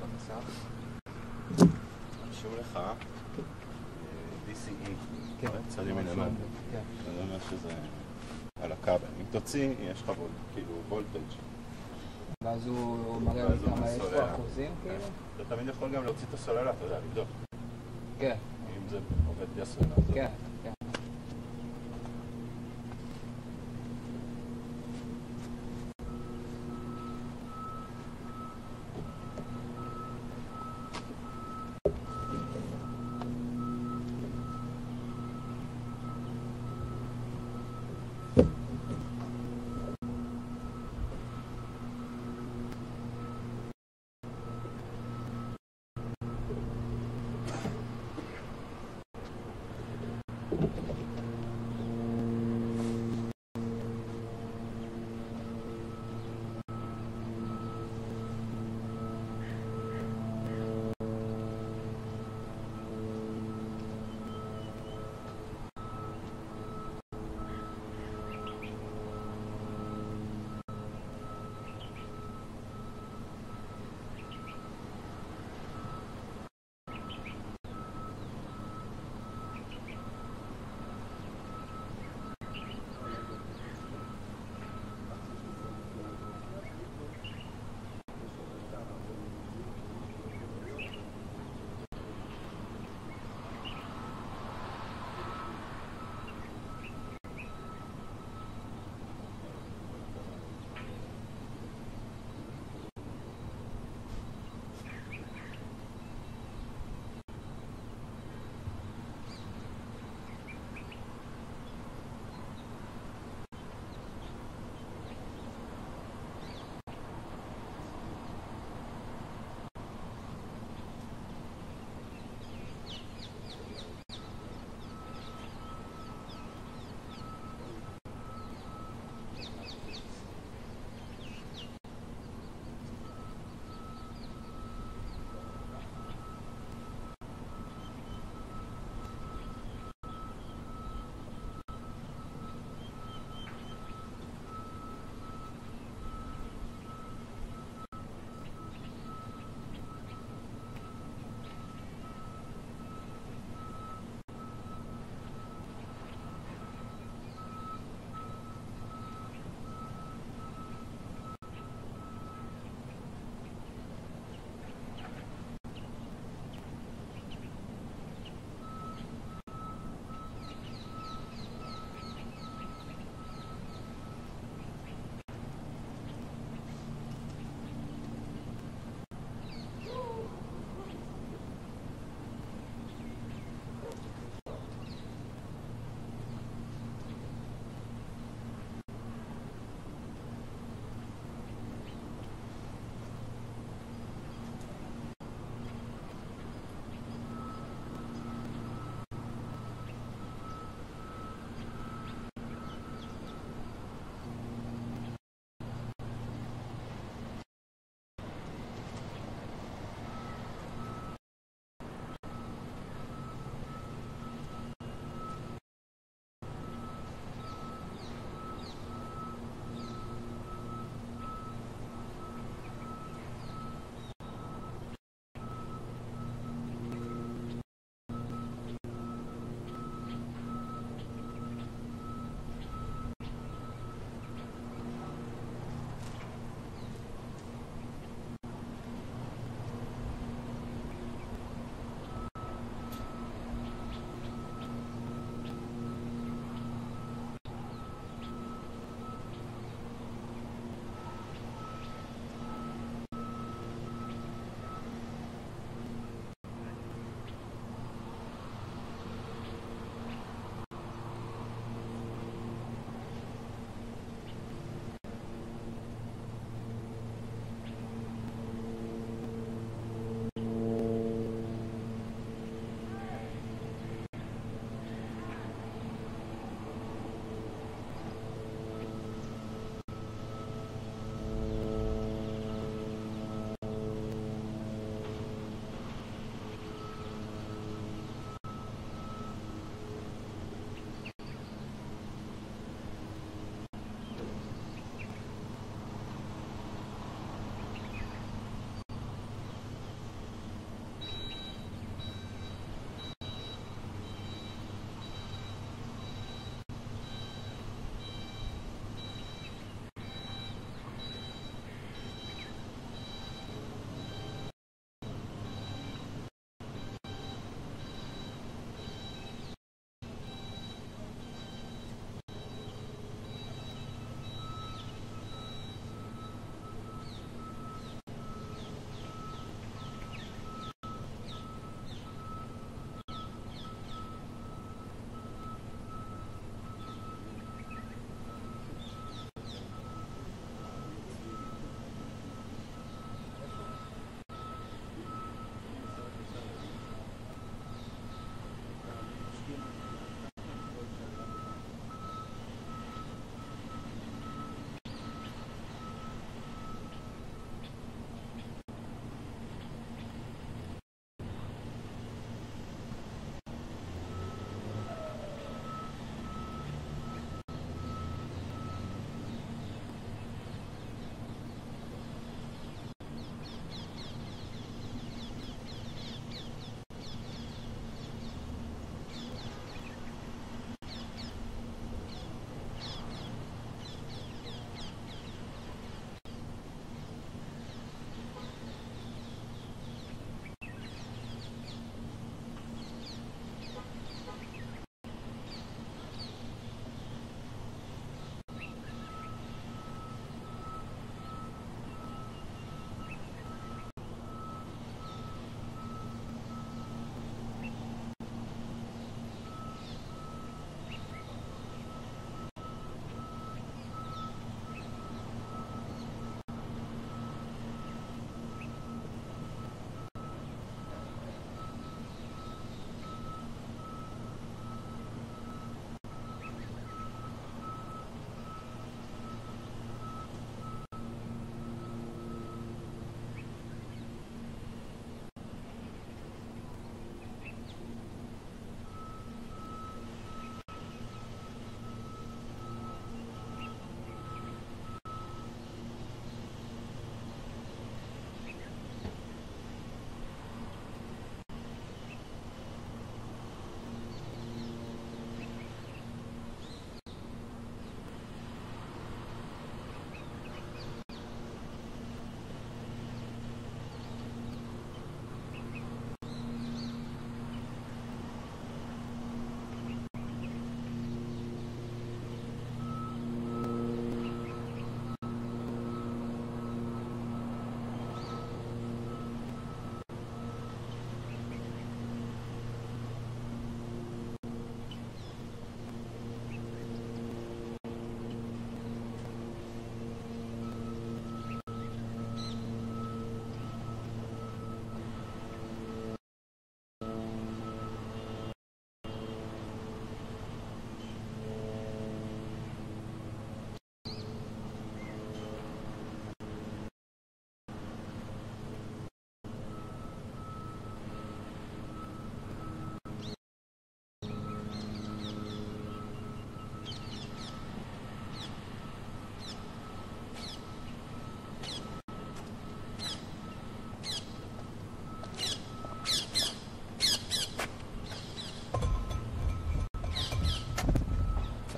במסך.
רשום לך אה, DCE,
כן.
צד ימין למעלה.
כן.
זה אומר שזה על הכבל. אם תוציא, יש לך כאילו וולטג'.
ואז הוא מראה לי כמה יש. פה אחוזים, כאילו?
אתה תמיד יכול גם להוציא את הסוללה, אתה יודע, לבדוק.
כן,
אם זה עובד בלי הסוללה. אז
כן,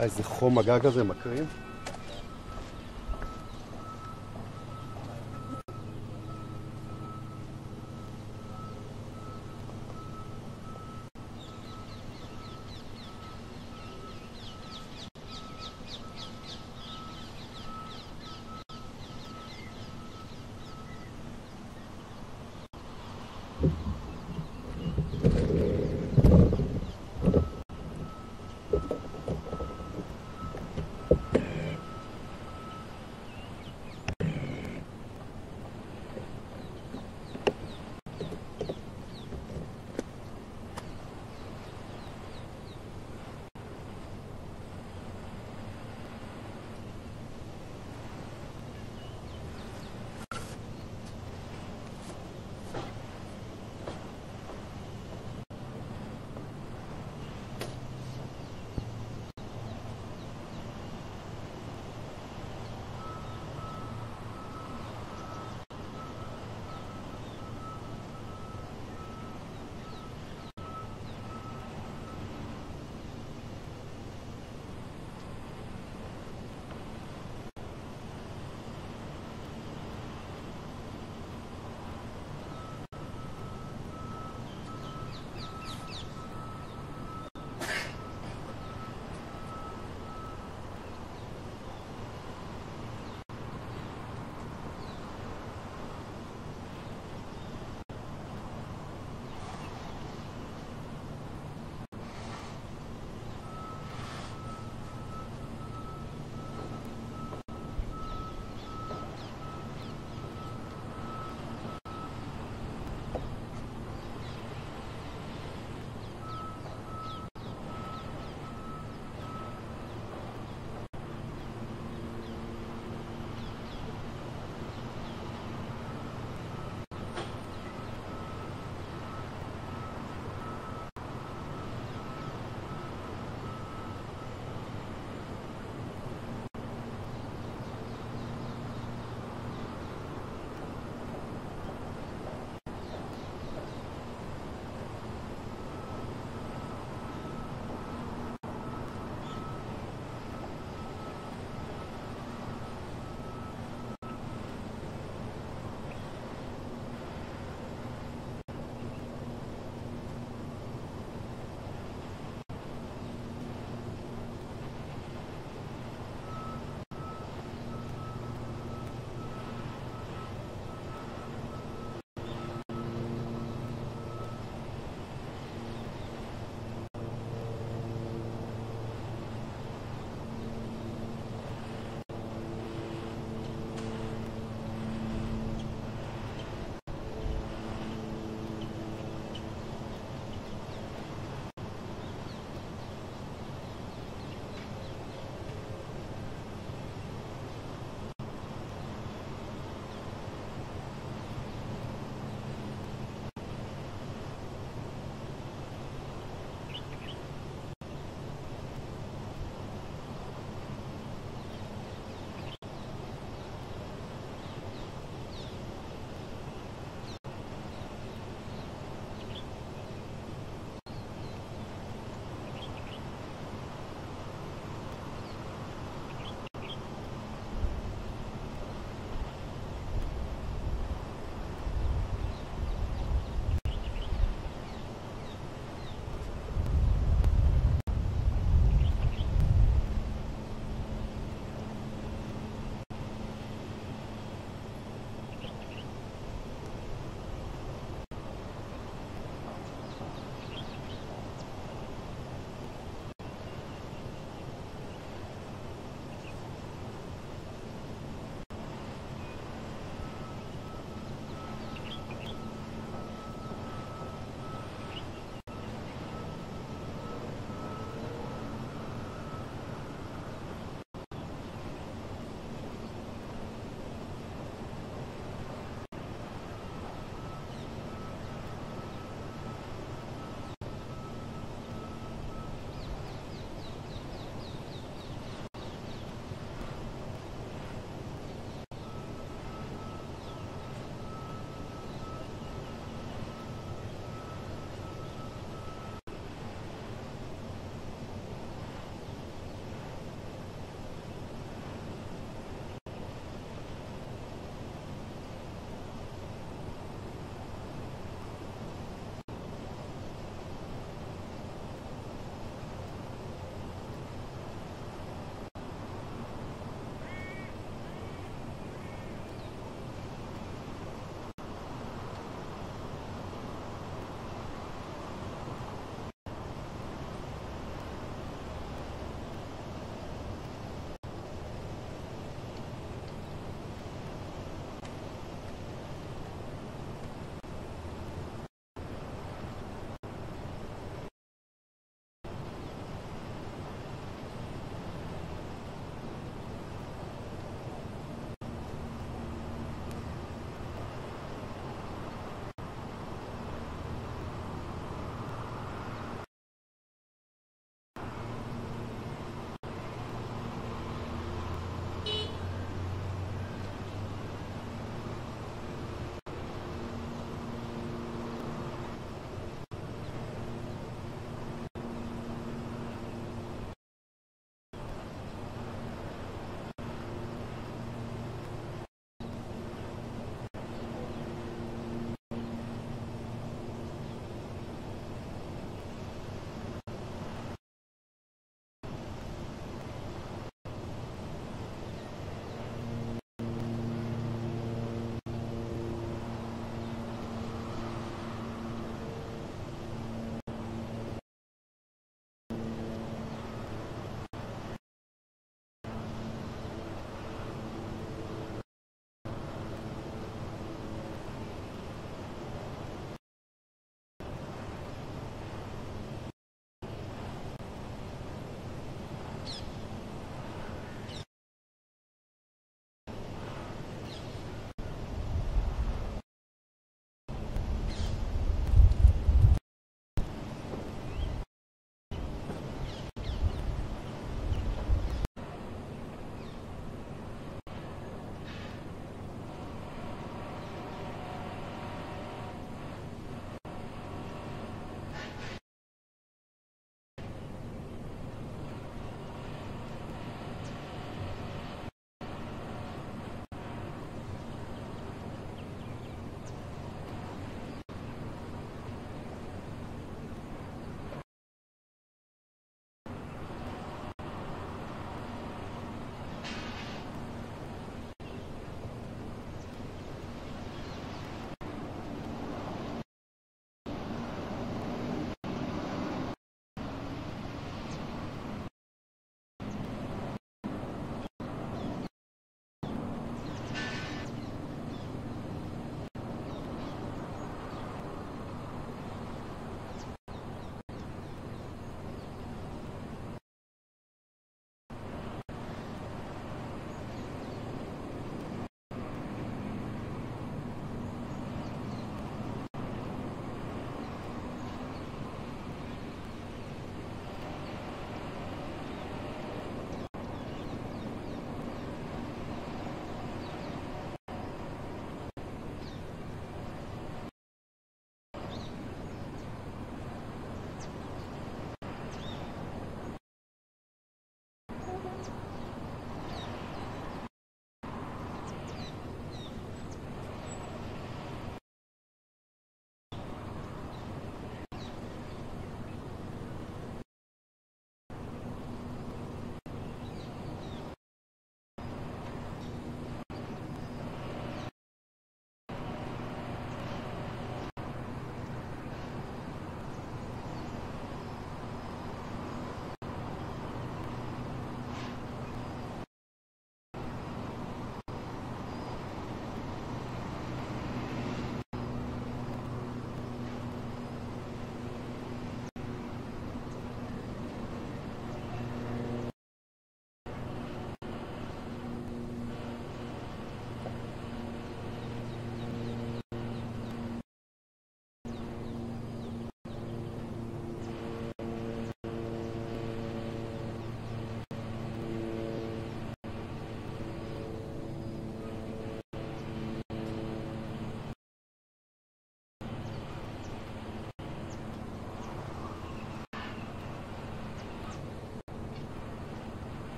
איזה חום הגג הזה מקרין.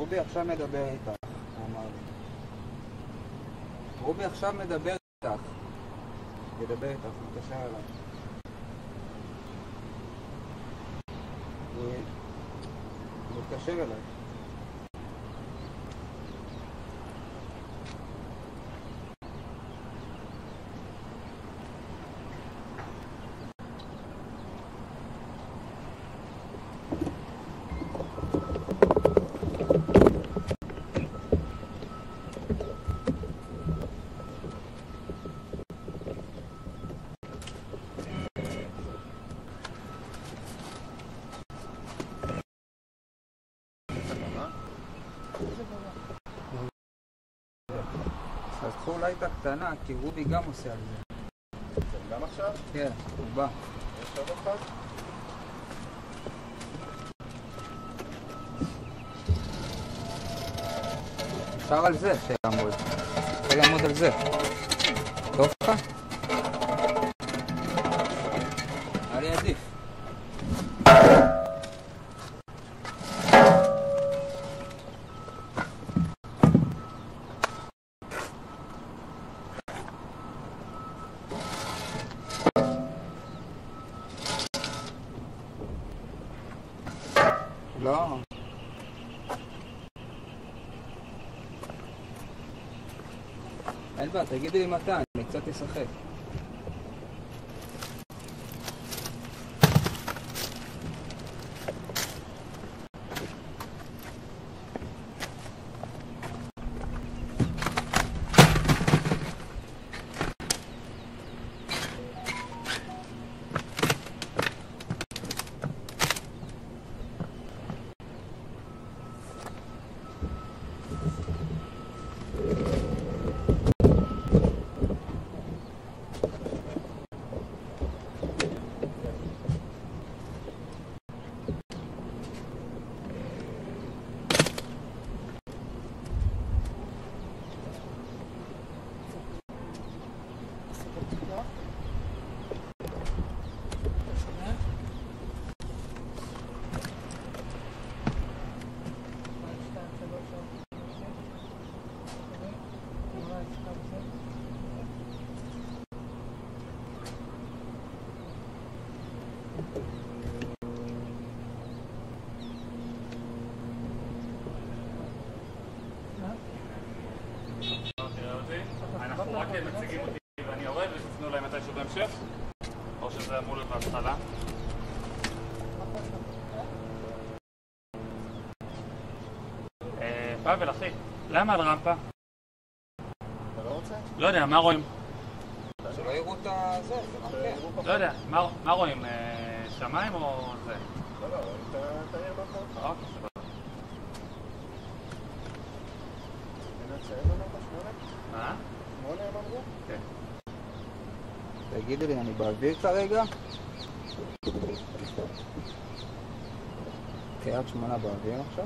רובי עכשיו מדבר איתך, הוא אמר לי. רובי עכשיו מדבר איתך. ידבר איתך, הוא מתקשר אליי. הוא מתקשר אליי. אז קחו לייטה קטנה, כי רובי גם עושה על זה.
גם עכשיו?
כן, הוא בא.
יש עוד אחד?
אפשר על זה שיעמוד. אפשר לעמוד על זה. טוב לך? תגידי לי מתי, אני קצת אשחק.
לא תראה אותי. אנחנו רק מציגים אותי ואני יורד ושתפנו אליי מתישהו בהמשך, או שזה אמור להיות בהתחלה. אה, פאבל, אחי, למה על רמפה?
אתה לא רוצה?
לא יודע, מה רואים?
שלא יראו את הזה, זה גם כן.
לא יודע, מה- רואים? אה, שמיים או זה?
לא, לא, רואים את ה- את העיר באמצעות.
אוקיי, סבבה.
שמונה?
מה?
שמונה הם אמרו?
כן.
תגידי לי, אני באוויר כרגע? קריית שמונה באוויר עכשיו?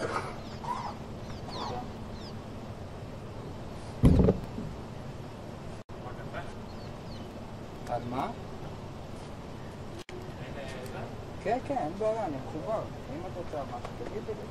על מה? כן, כן, אין בעיה, אני מחובר. אם את רוצה משהו, תגידי לי.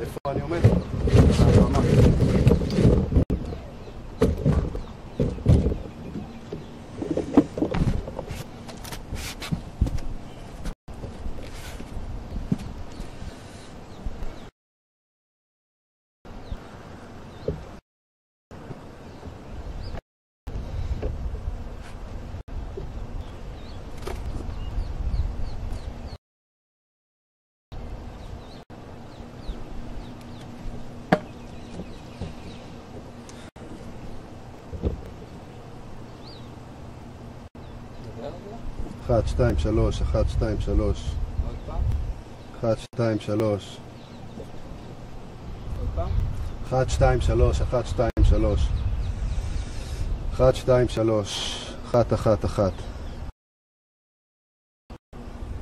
איפה אני עומד? אחת, שתיים, שלוש, אחת, שתיים, שלוש,
עוד פעם?
אחת, שתיים, שלוש,
עוד פעם?
אחת, שתיים, שלוש, אחת, שתיים, שלוש. אחת, שתיים, שלוש. אחת, אחת, אחת.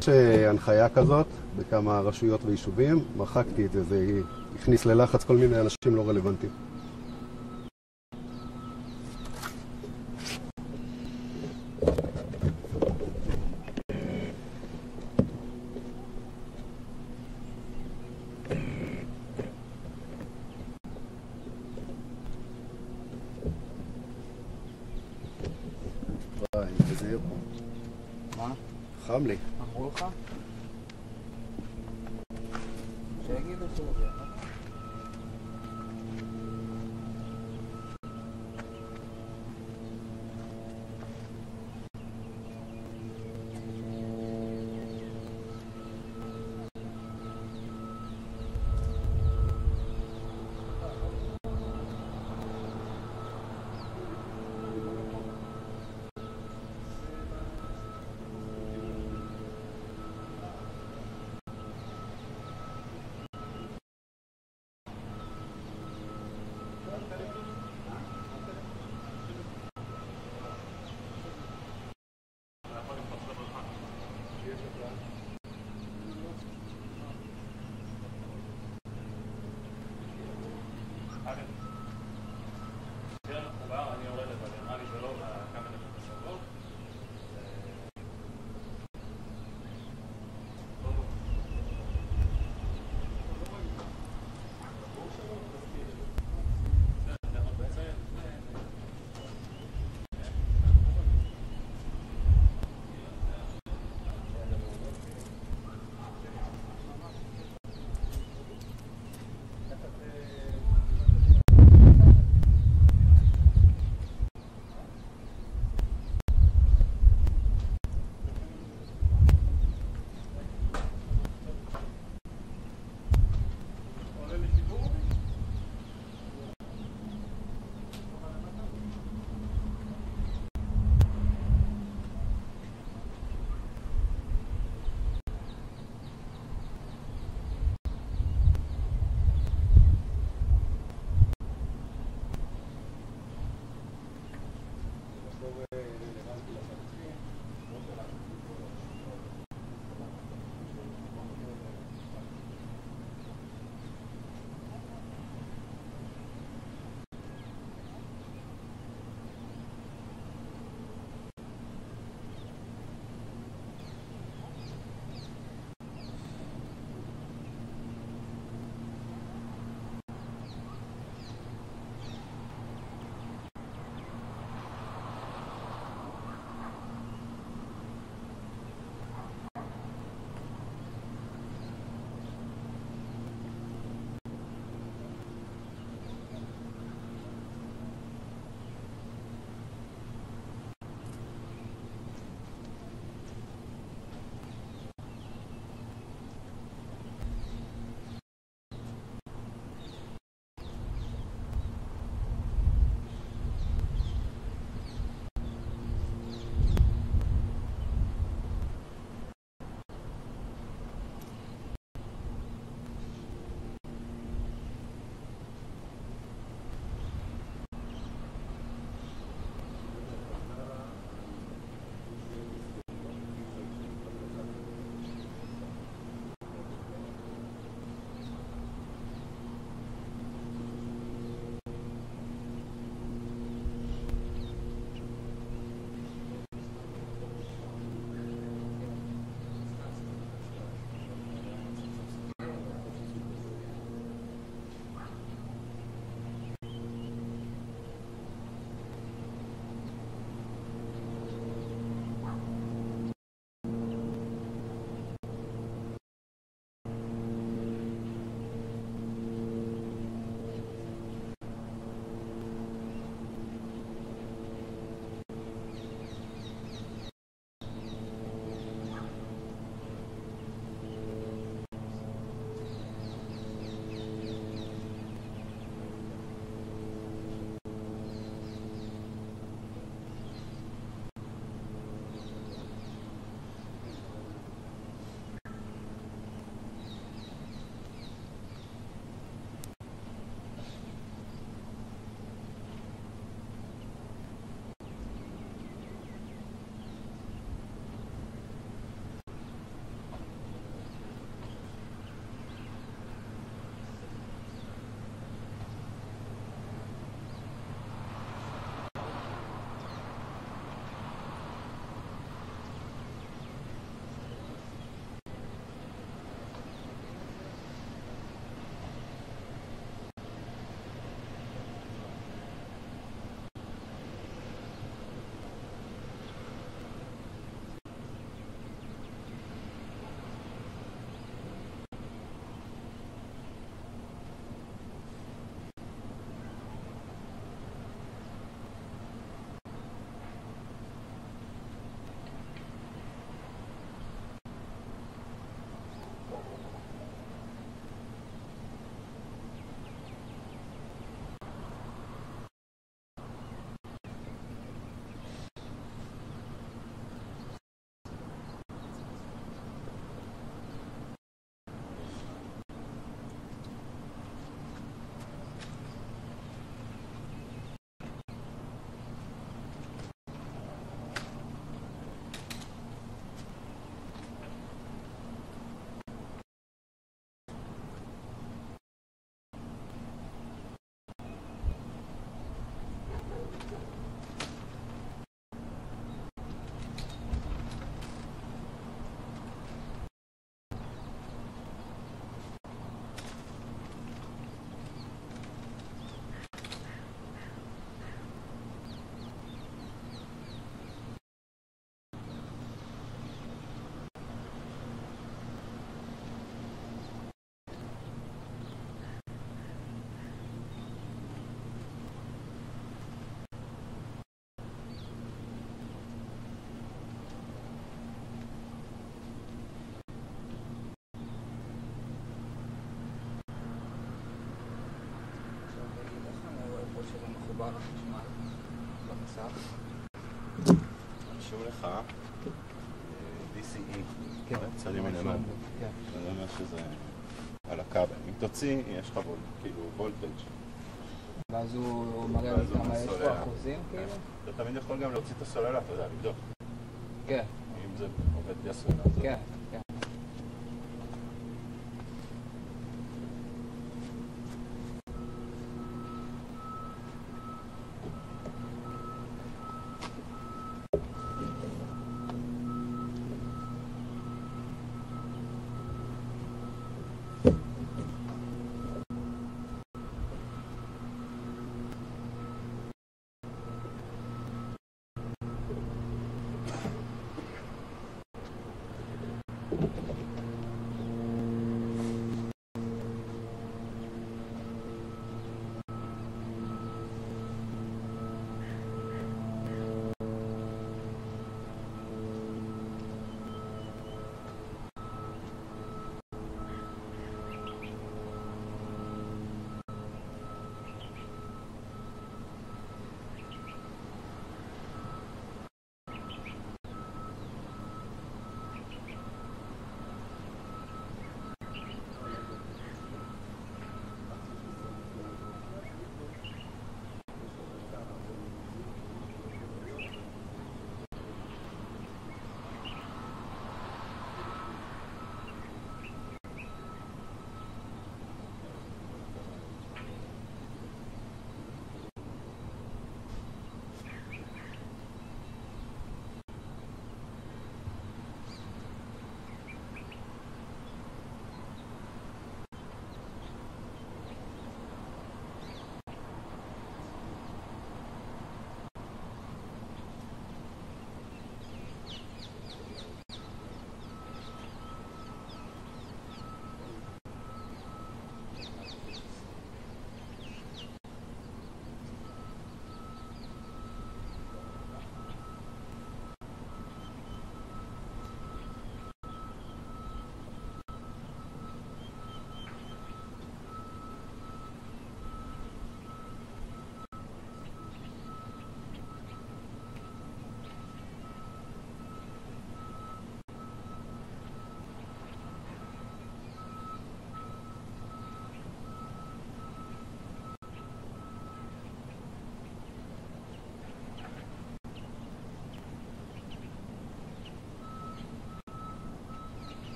יש אה, הנחיה כזאת בכמה רשויות ויישובים, מחקתי את זה, זה הכניס ללחץ כל מיני אנשים לא רלוונטיים.
מחובר לחשמל, במסך.
רשום לך DCE,
כן. רשום.
המד.
כן.
זה אומר שזה על הכבל. אם תוציא, יש לך כאילו וולטג'.
ואז הוא מראה לי כמה יש. פה אחוזים, כאילו?
אתה תמיד יכול גם להוציא את הסוללה, אתה יודע, לבדוק.
כן,
אם זה עובד בלי הסוללה.
כן,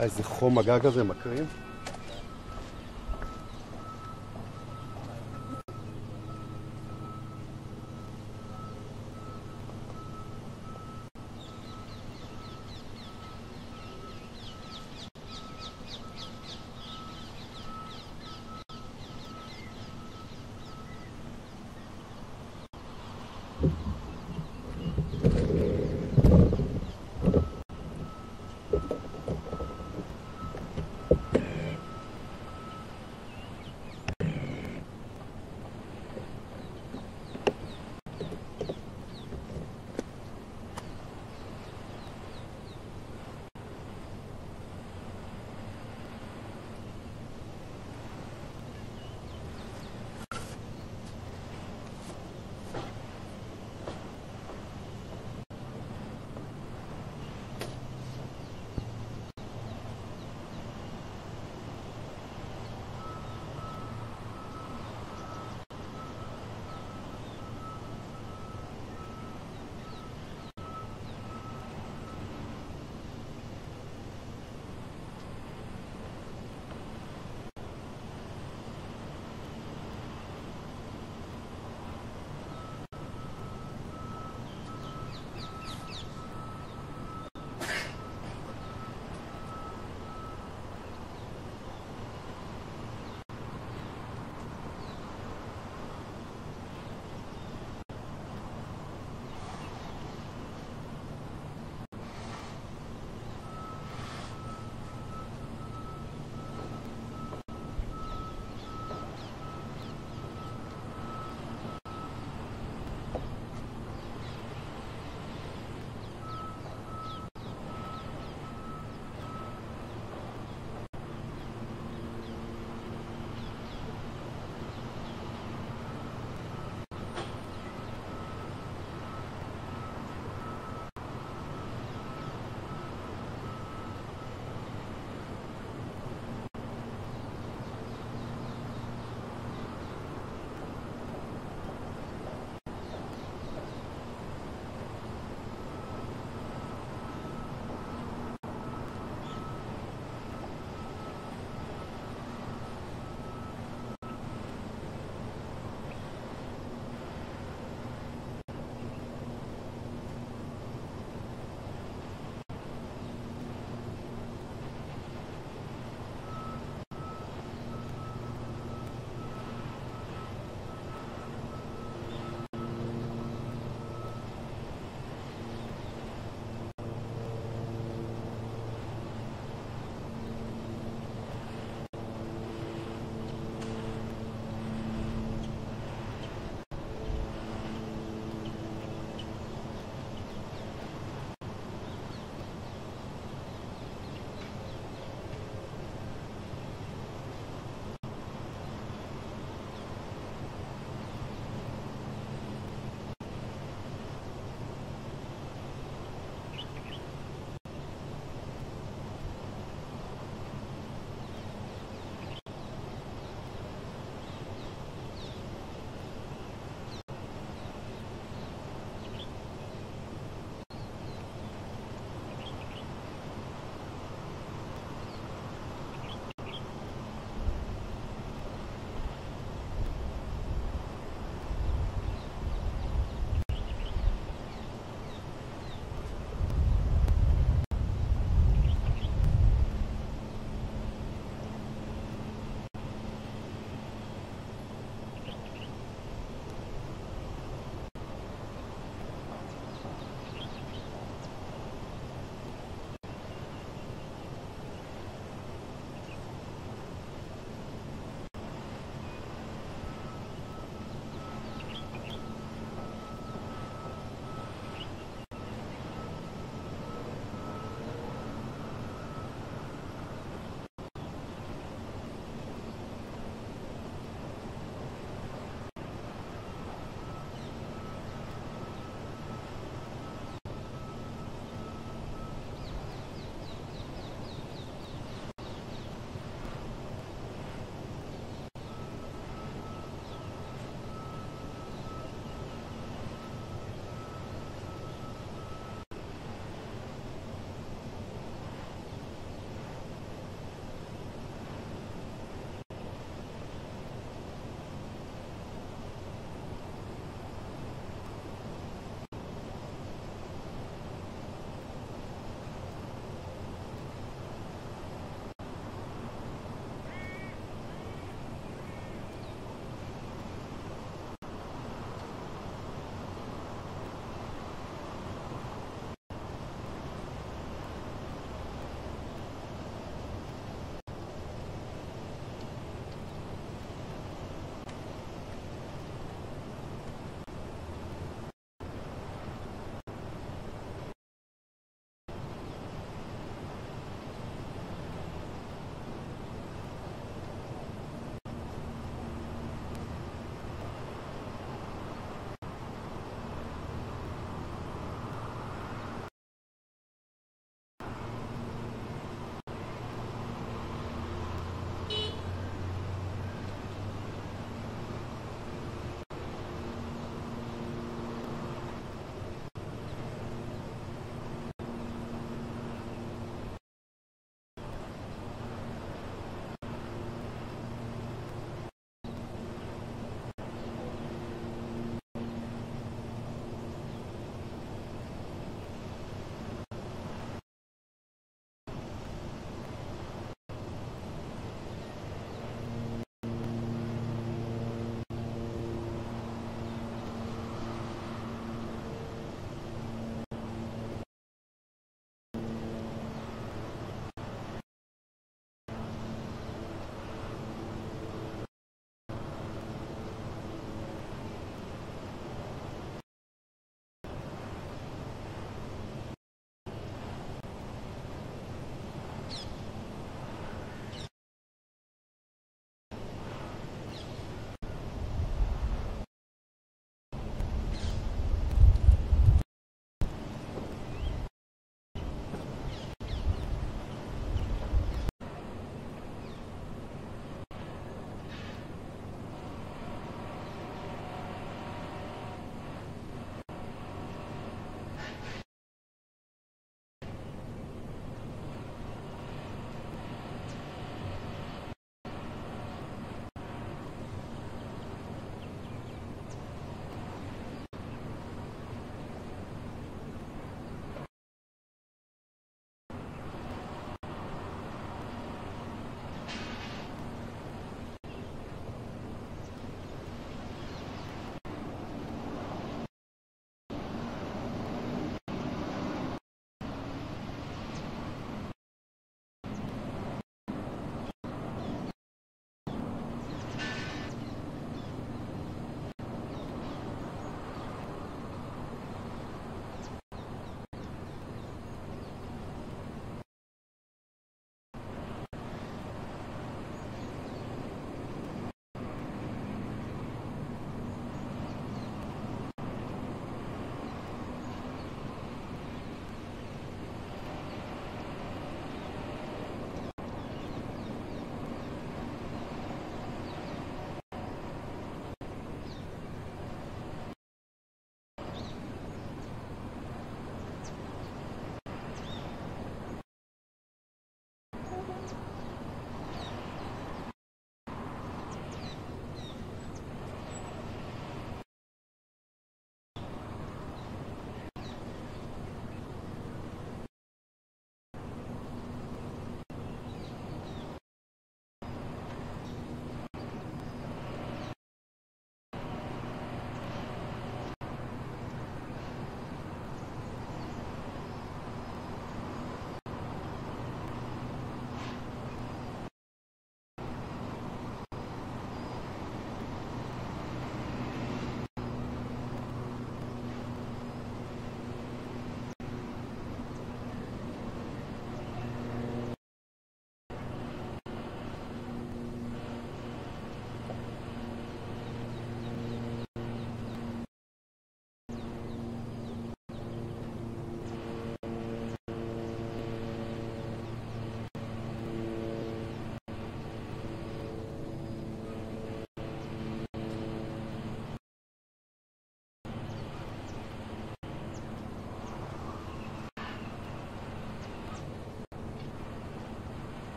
איזה חום הגג הזה מקרין.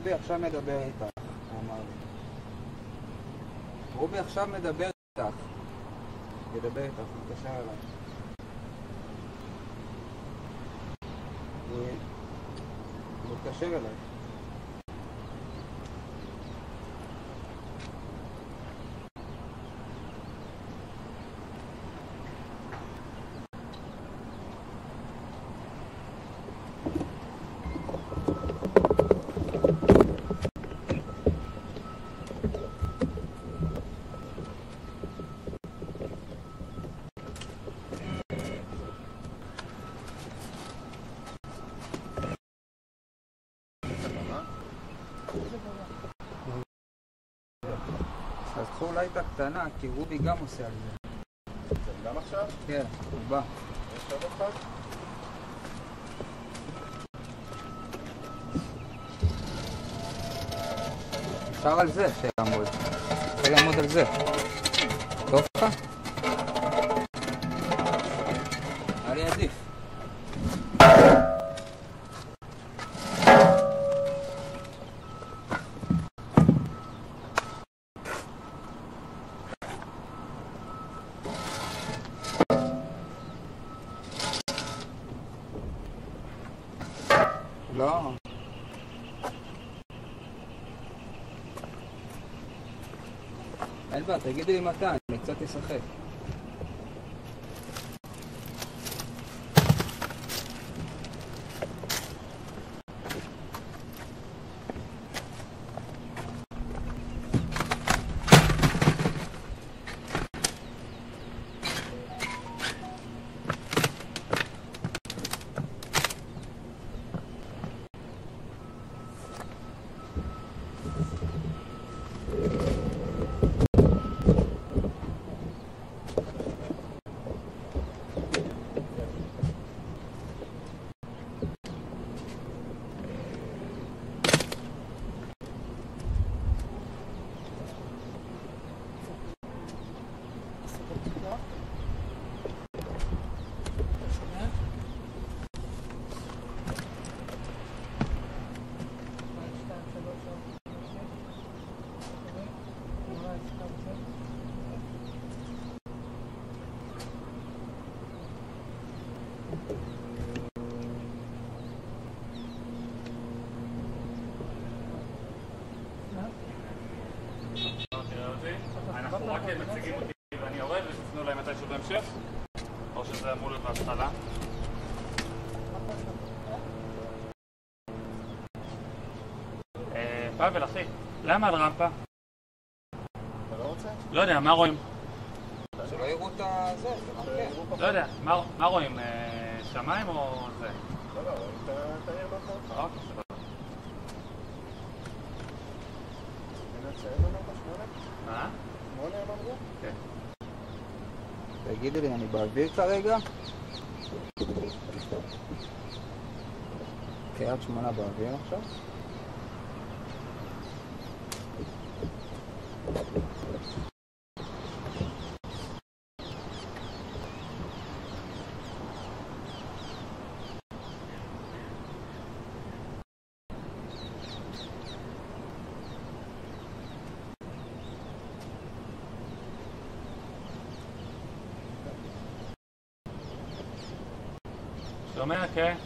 רובי עכשיו מדבר איתך, הוא אמר לי. רובי עכשיו מדבר איתך. ידבר איתך, מתקשר אליי. הוא הוא מתקשר אליי. אז קחו אולי את הקטנה, כי רובי גם עושה על זה.
גם עכשיו?
כן, הוא בא.
יש עוד אחד?
אפשר על זה שיעמוד. אפשר לעמוד על זה. תגידי לי מתי, אני קצת אשחק.
פאבל אחי, למה על רמפה?
אתה לא רוצה?
לא יודע, מה רואים?
שלא יראו את הזה, זה מפריע.
לא יודע, מה מה רואים? אה, שמיים או זה?
לא, לא.
אוקיי, סבבה.
צעיר אמרת שמונה?
מה?
שמונה הם אמרו?
כן.
תגידי לי, אני באוויר כרגע? קריית שמונה באוויר עכשיו?
Okay.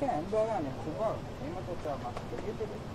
כן,
אין בעיה, אני מחובר. אם את רוצה משהו, תגידי לי.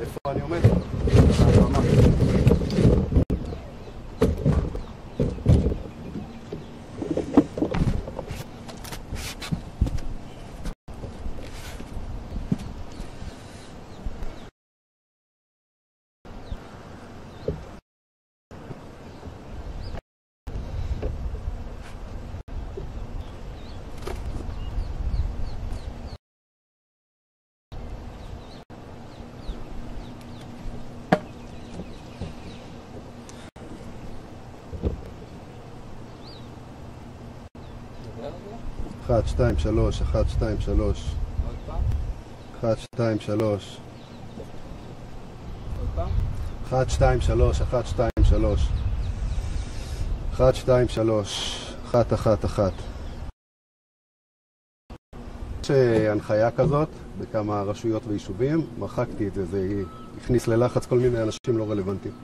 איפה אני עומד? אחת, שתיים, שלוש, אחת, שתיים, שלוש,
עוד פעם?
אחת, שתיים, שלוש,
עוד פעם?
אחת, שתיים, שלוש, אחת, שתיים, שלוש, אחת, שתיים, שלוש, אחת, אחת, אחת, יש אה, הנחיה כזאת בכמה רשויות ויישובים, מחקתי את זה, זה הכניס ללחץ כל מיני אנשים לא רלוונטיים.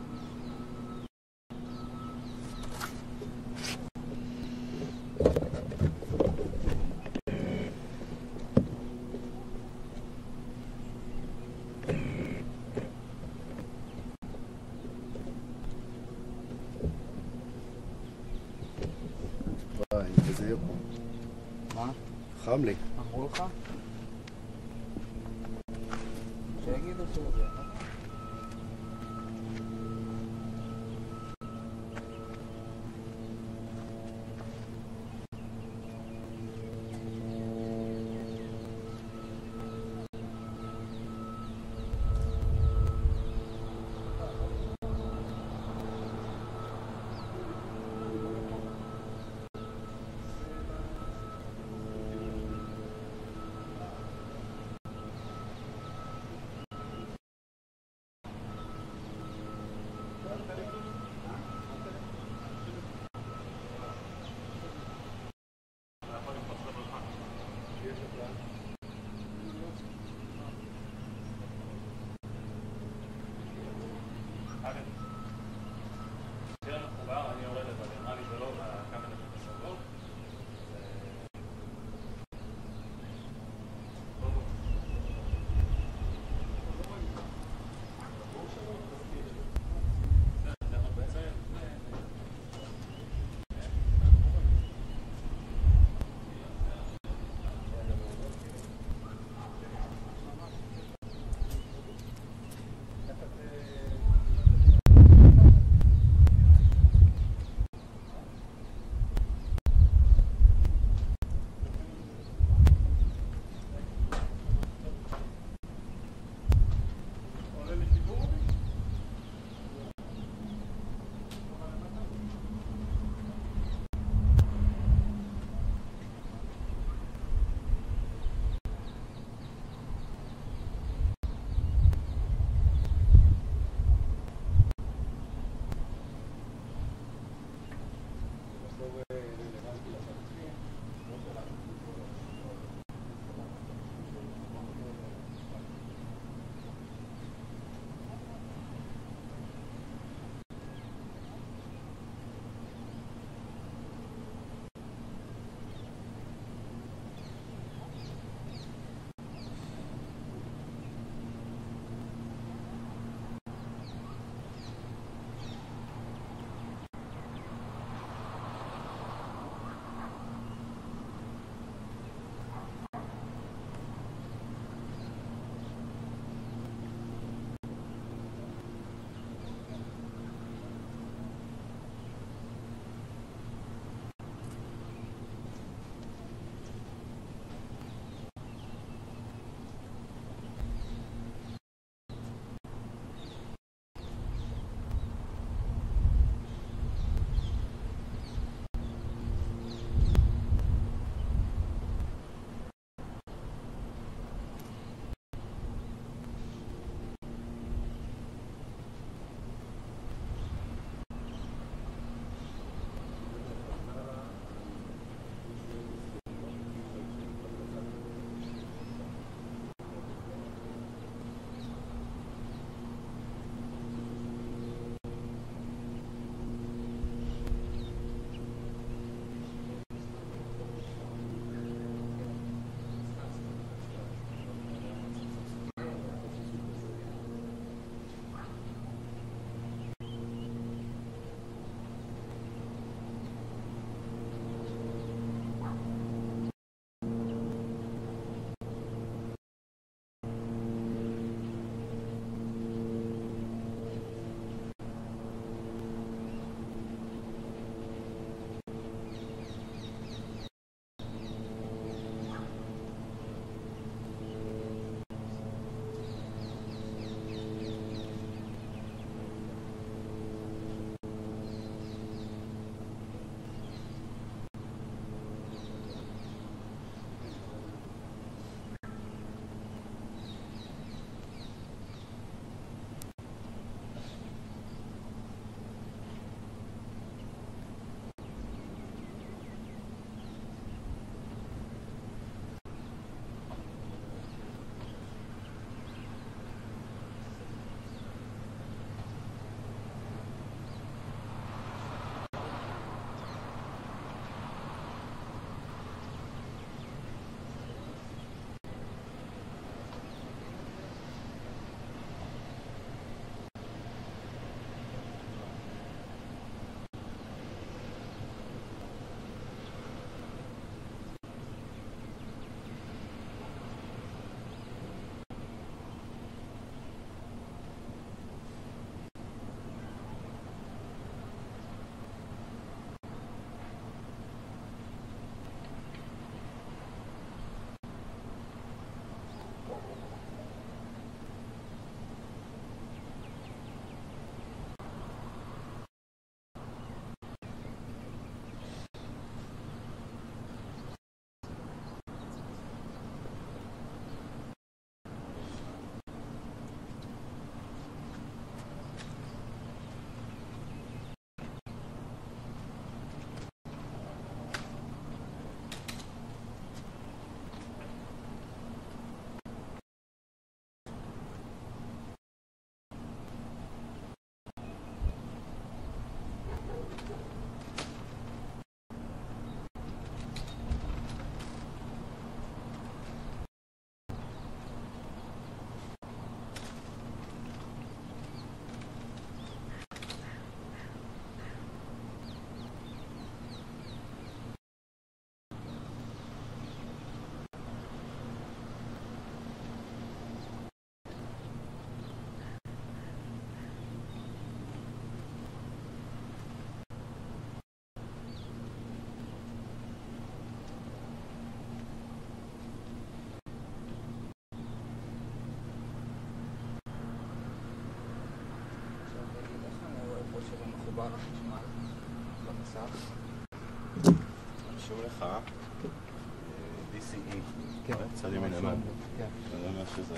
כן.
צד ימין למעלה.
בו, כן.
זה אומר שזה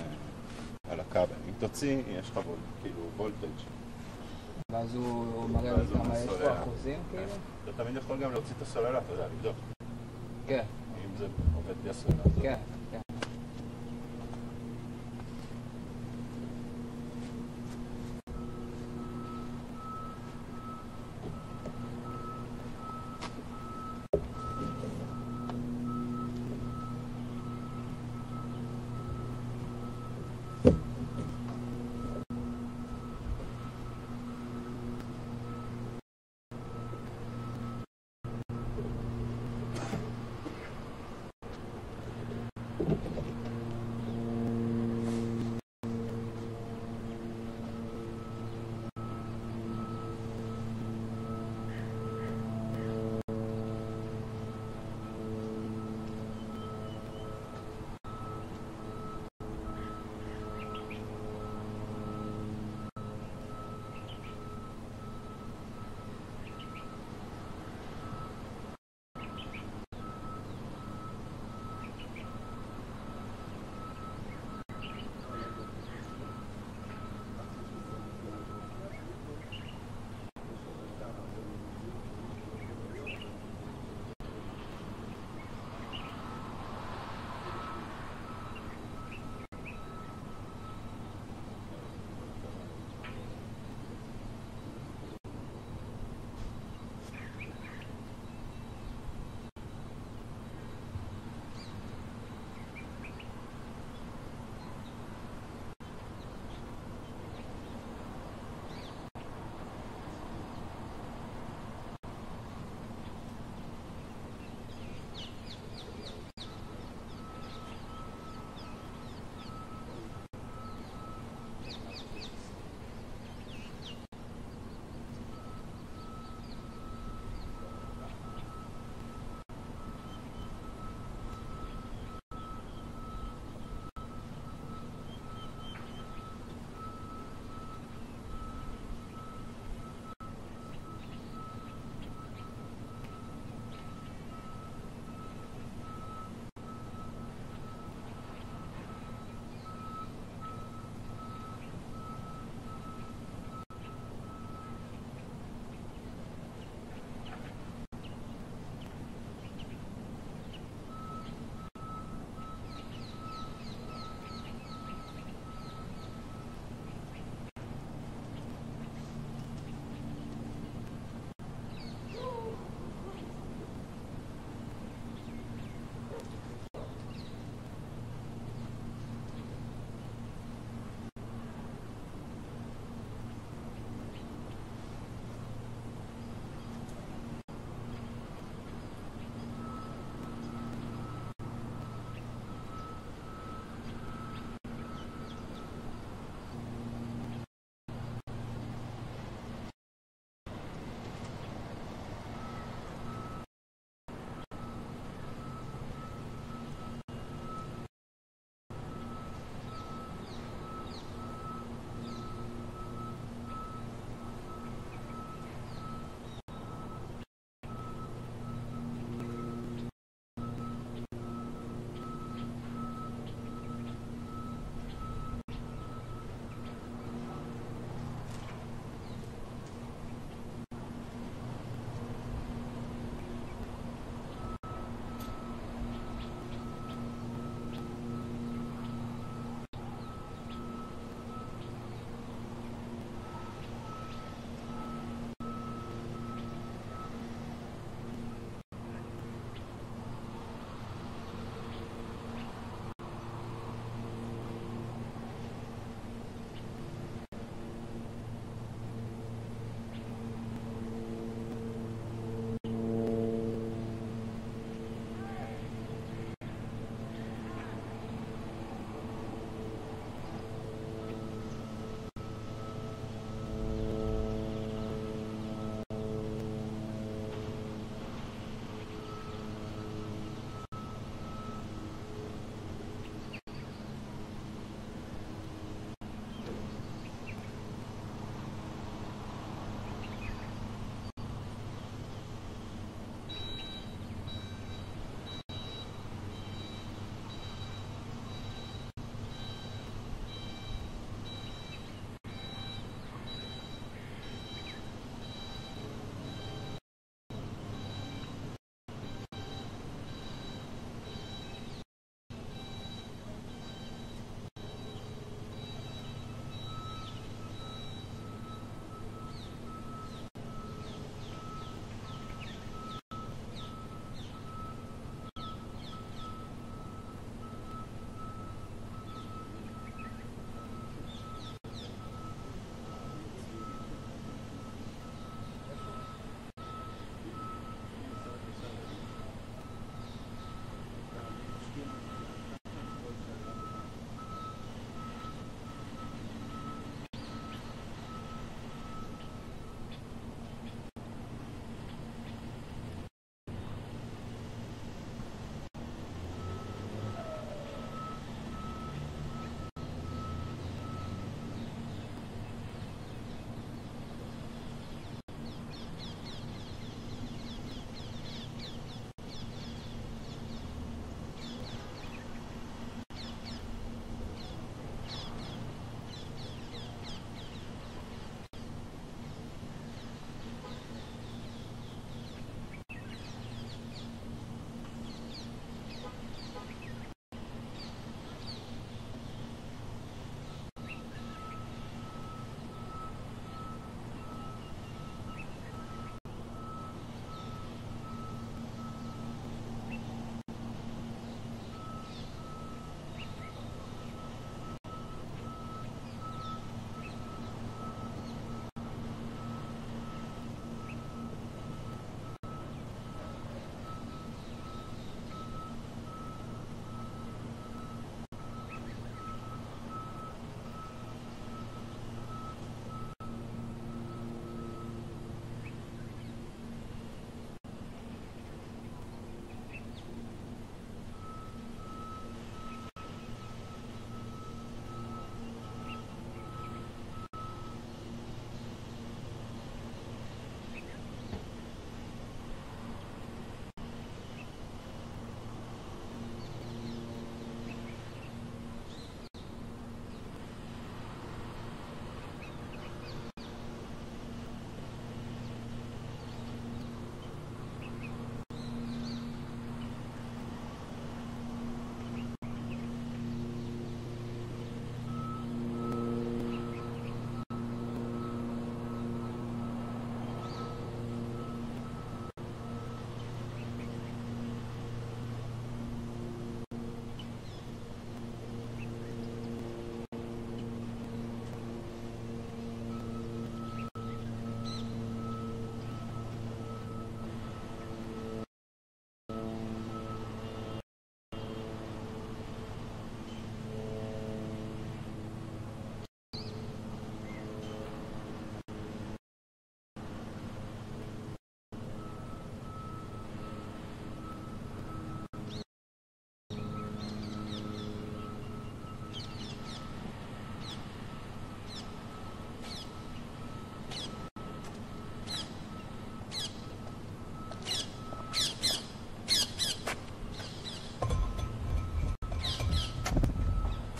על הכבל. אם תוציא, יש לך כאילו וולטג'.
ואז הוא מראה לי כמה יש. פה אחוזים, כאילו?
אתה תמיד יכול גם להוציא את הסוללה, אתה יודע, לבדוק.
כן,
אם זה עובד בלי הסוללה. אז זה-
כן,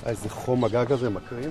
איזה חום הגג הזה, מקרין.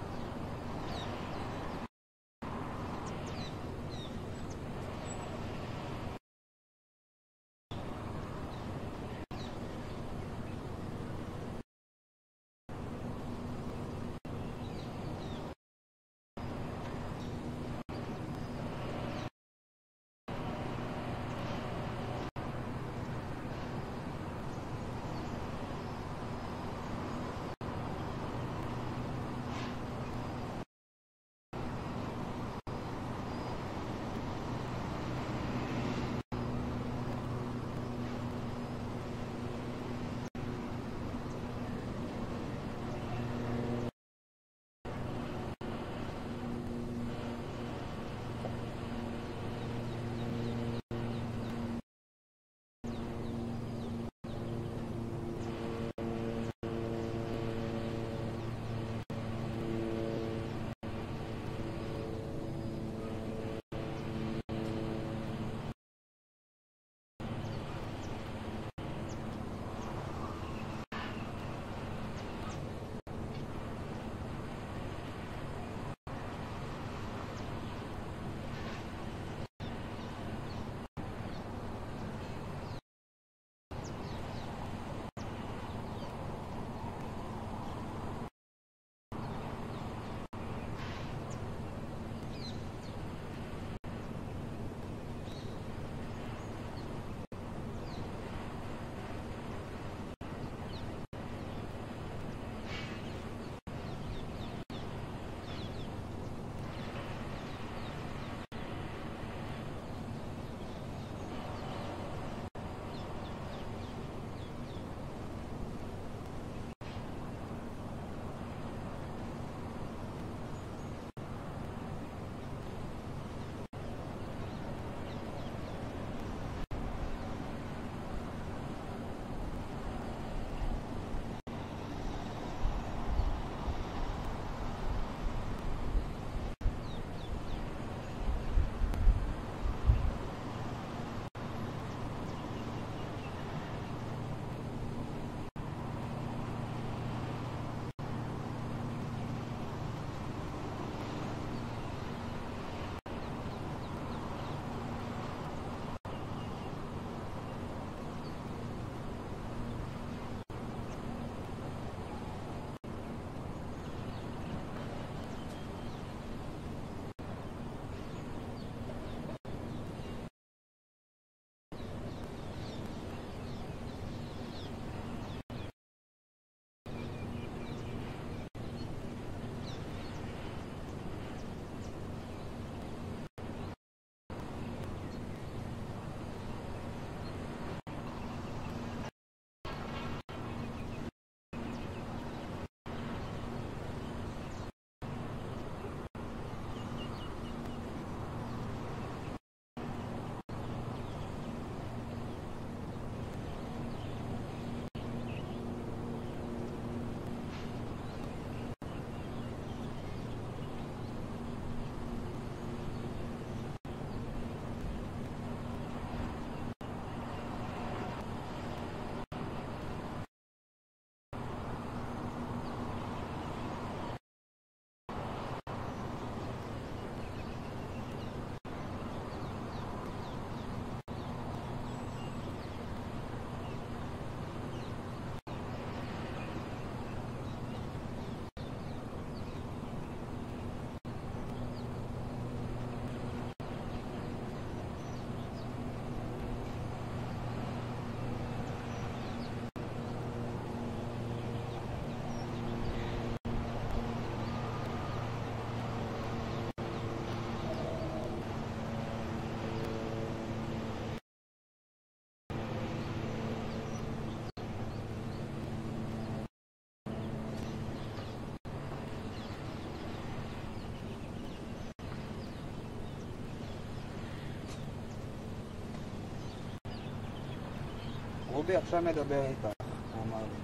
רובי עכשיו מדבר איתך, הוא אמר לי.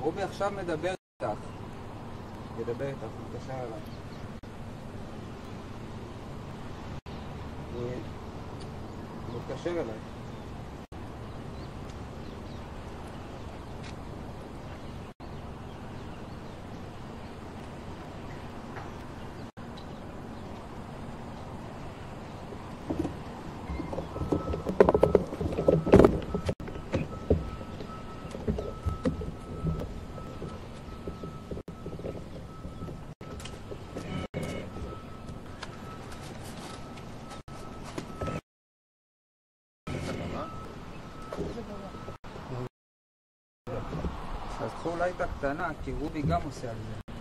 רובי עכשיו מדבר איתך. ידבר איתך, הוא מתקשר אליי. הוא מתקשר אליי. אז קחו אולי את הקטנה, כי רובי גם עושה על זה.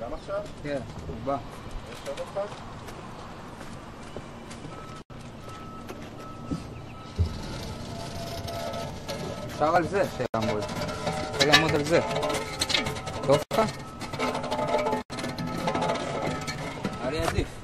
גם עכשיו?
כן, הוא בא.
יש עוד אחד?
אפשר על זה שיעמוד. אפשר לעמוד על זה. טוב לך? היה לי עדיף.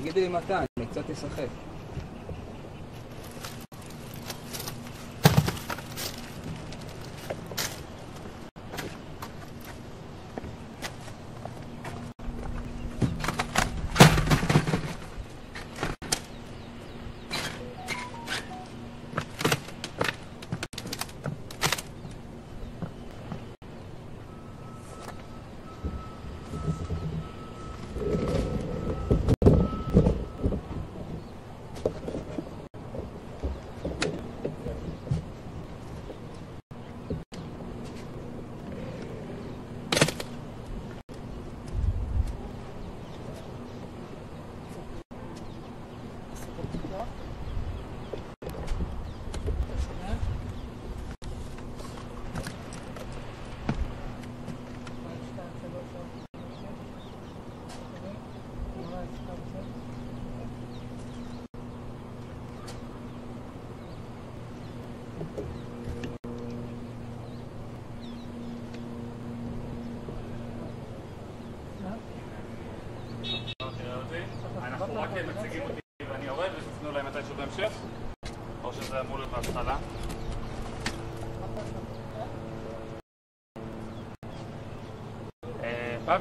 תגידי לי מתי, אני קצת אשחק.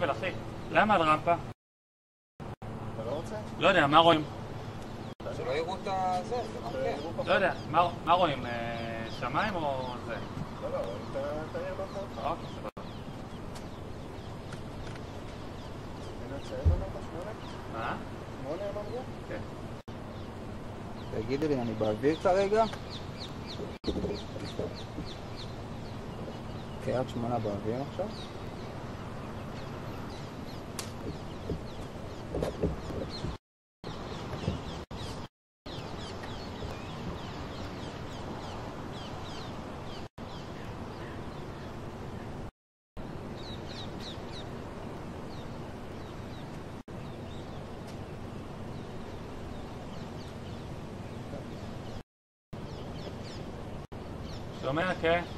אה, פאבל, אחי, למה על רמפה?
אתה לא רוצה?
לא יודע, מה רואים?
שלא יראו את הזה, זה רק
לא יודע, מה- רואים? אה, שמיים או זה?
לא, לא.
אוקיי, סבבה.
לנו את השמונה?
מה?
שמונה הם אמרו?
כן.
לי, אני באוויר כרגע? קריית שמונה באוויר עכשיו?
okay?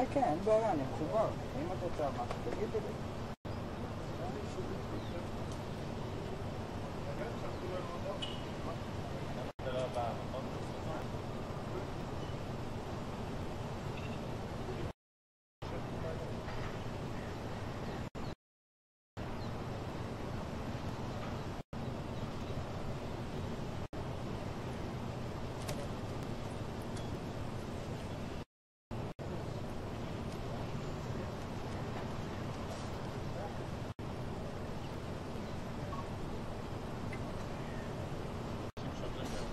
כן,
כן, אין בעיה, אני מחובר. אם את רוצה משהו, תגידי לי. Linda.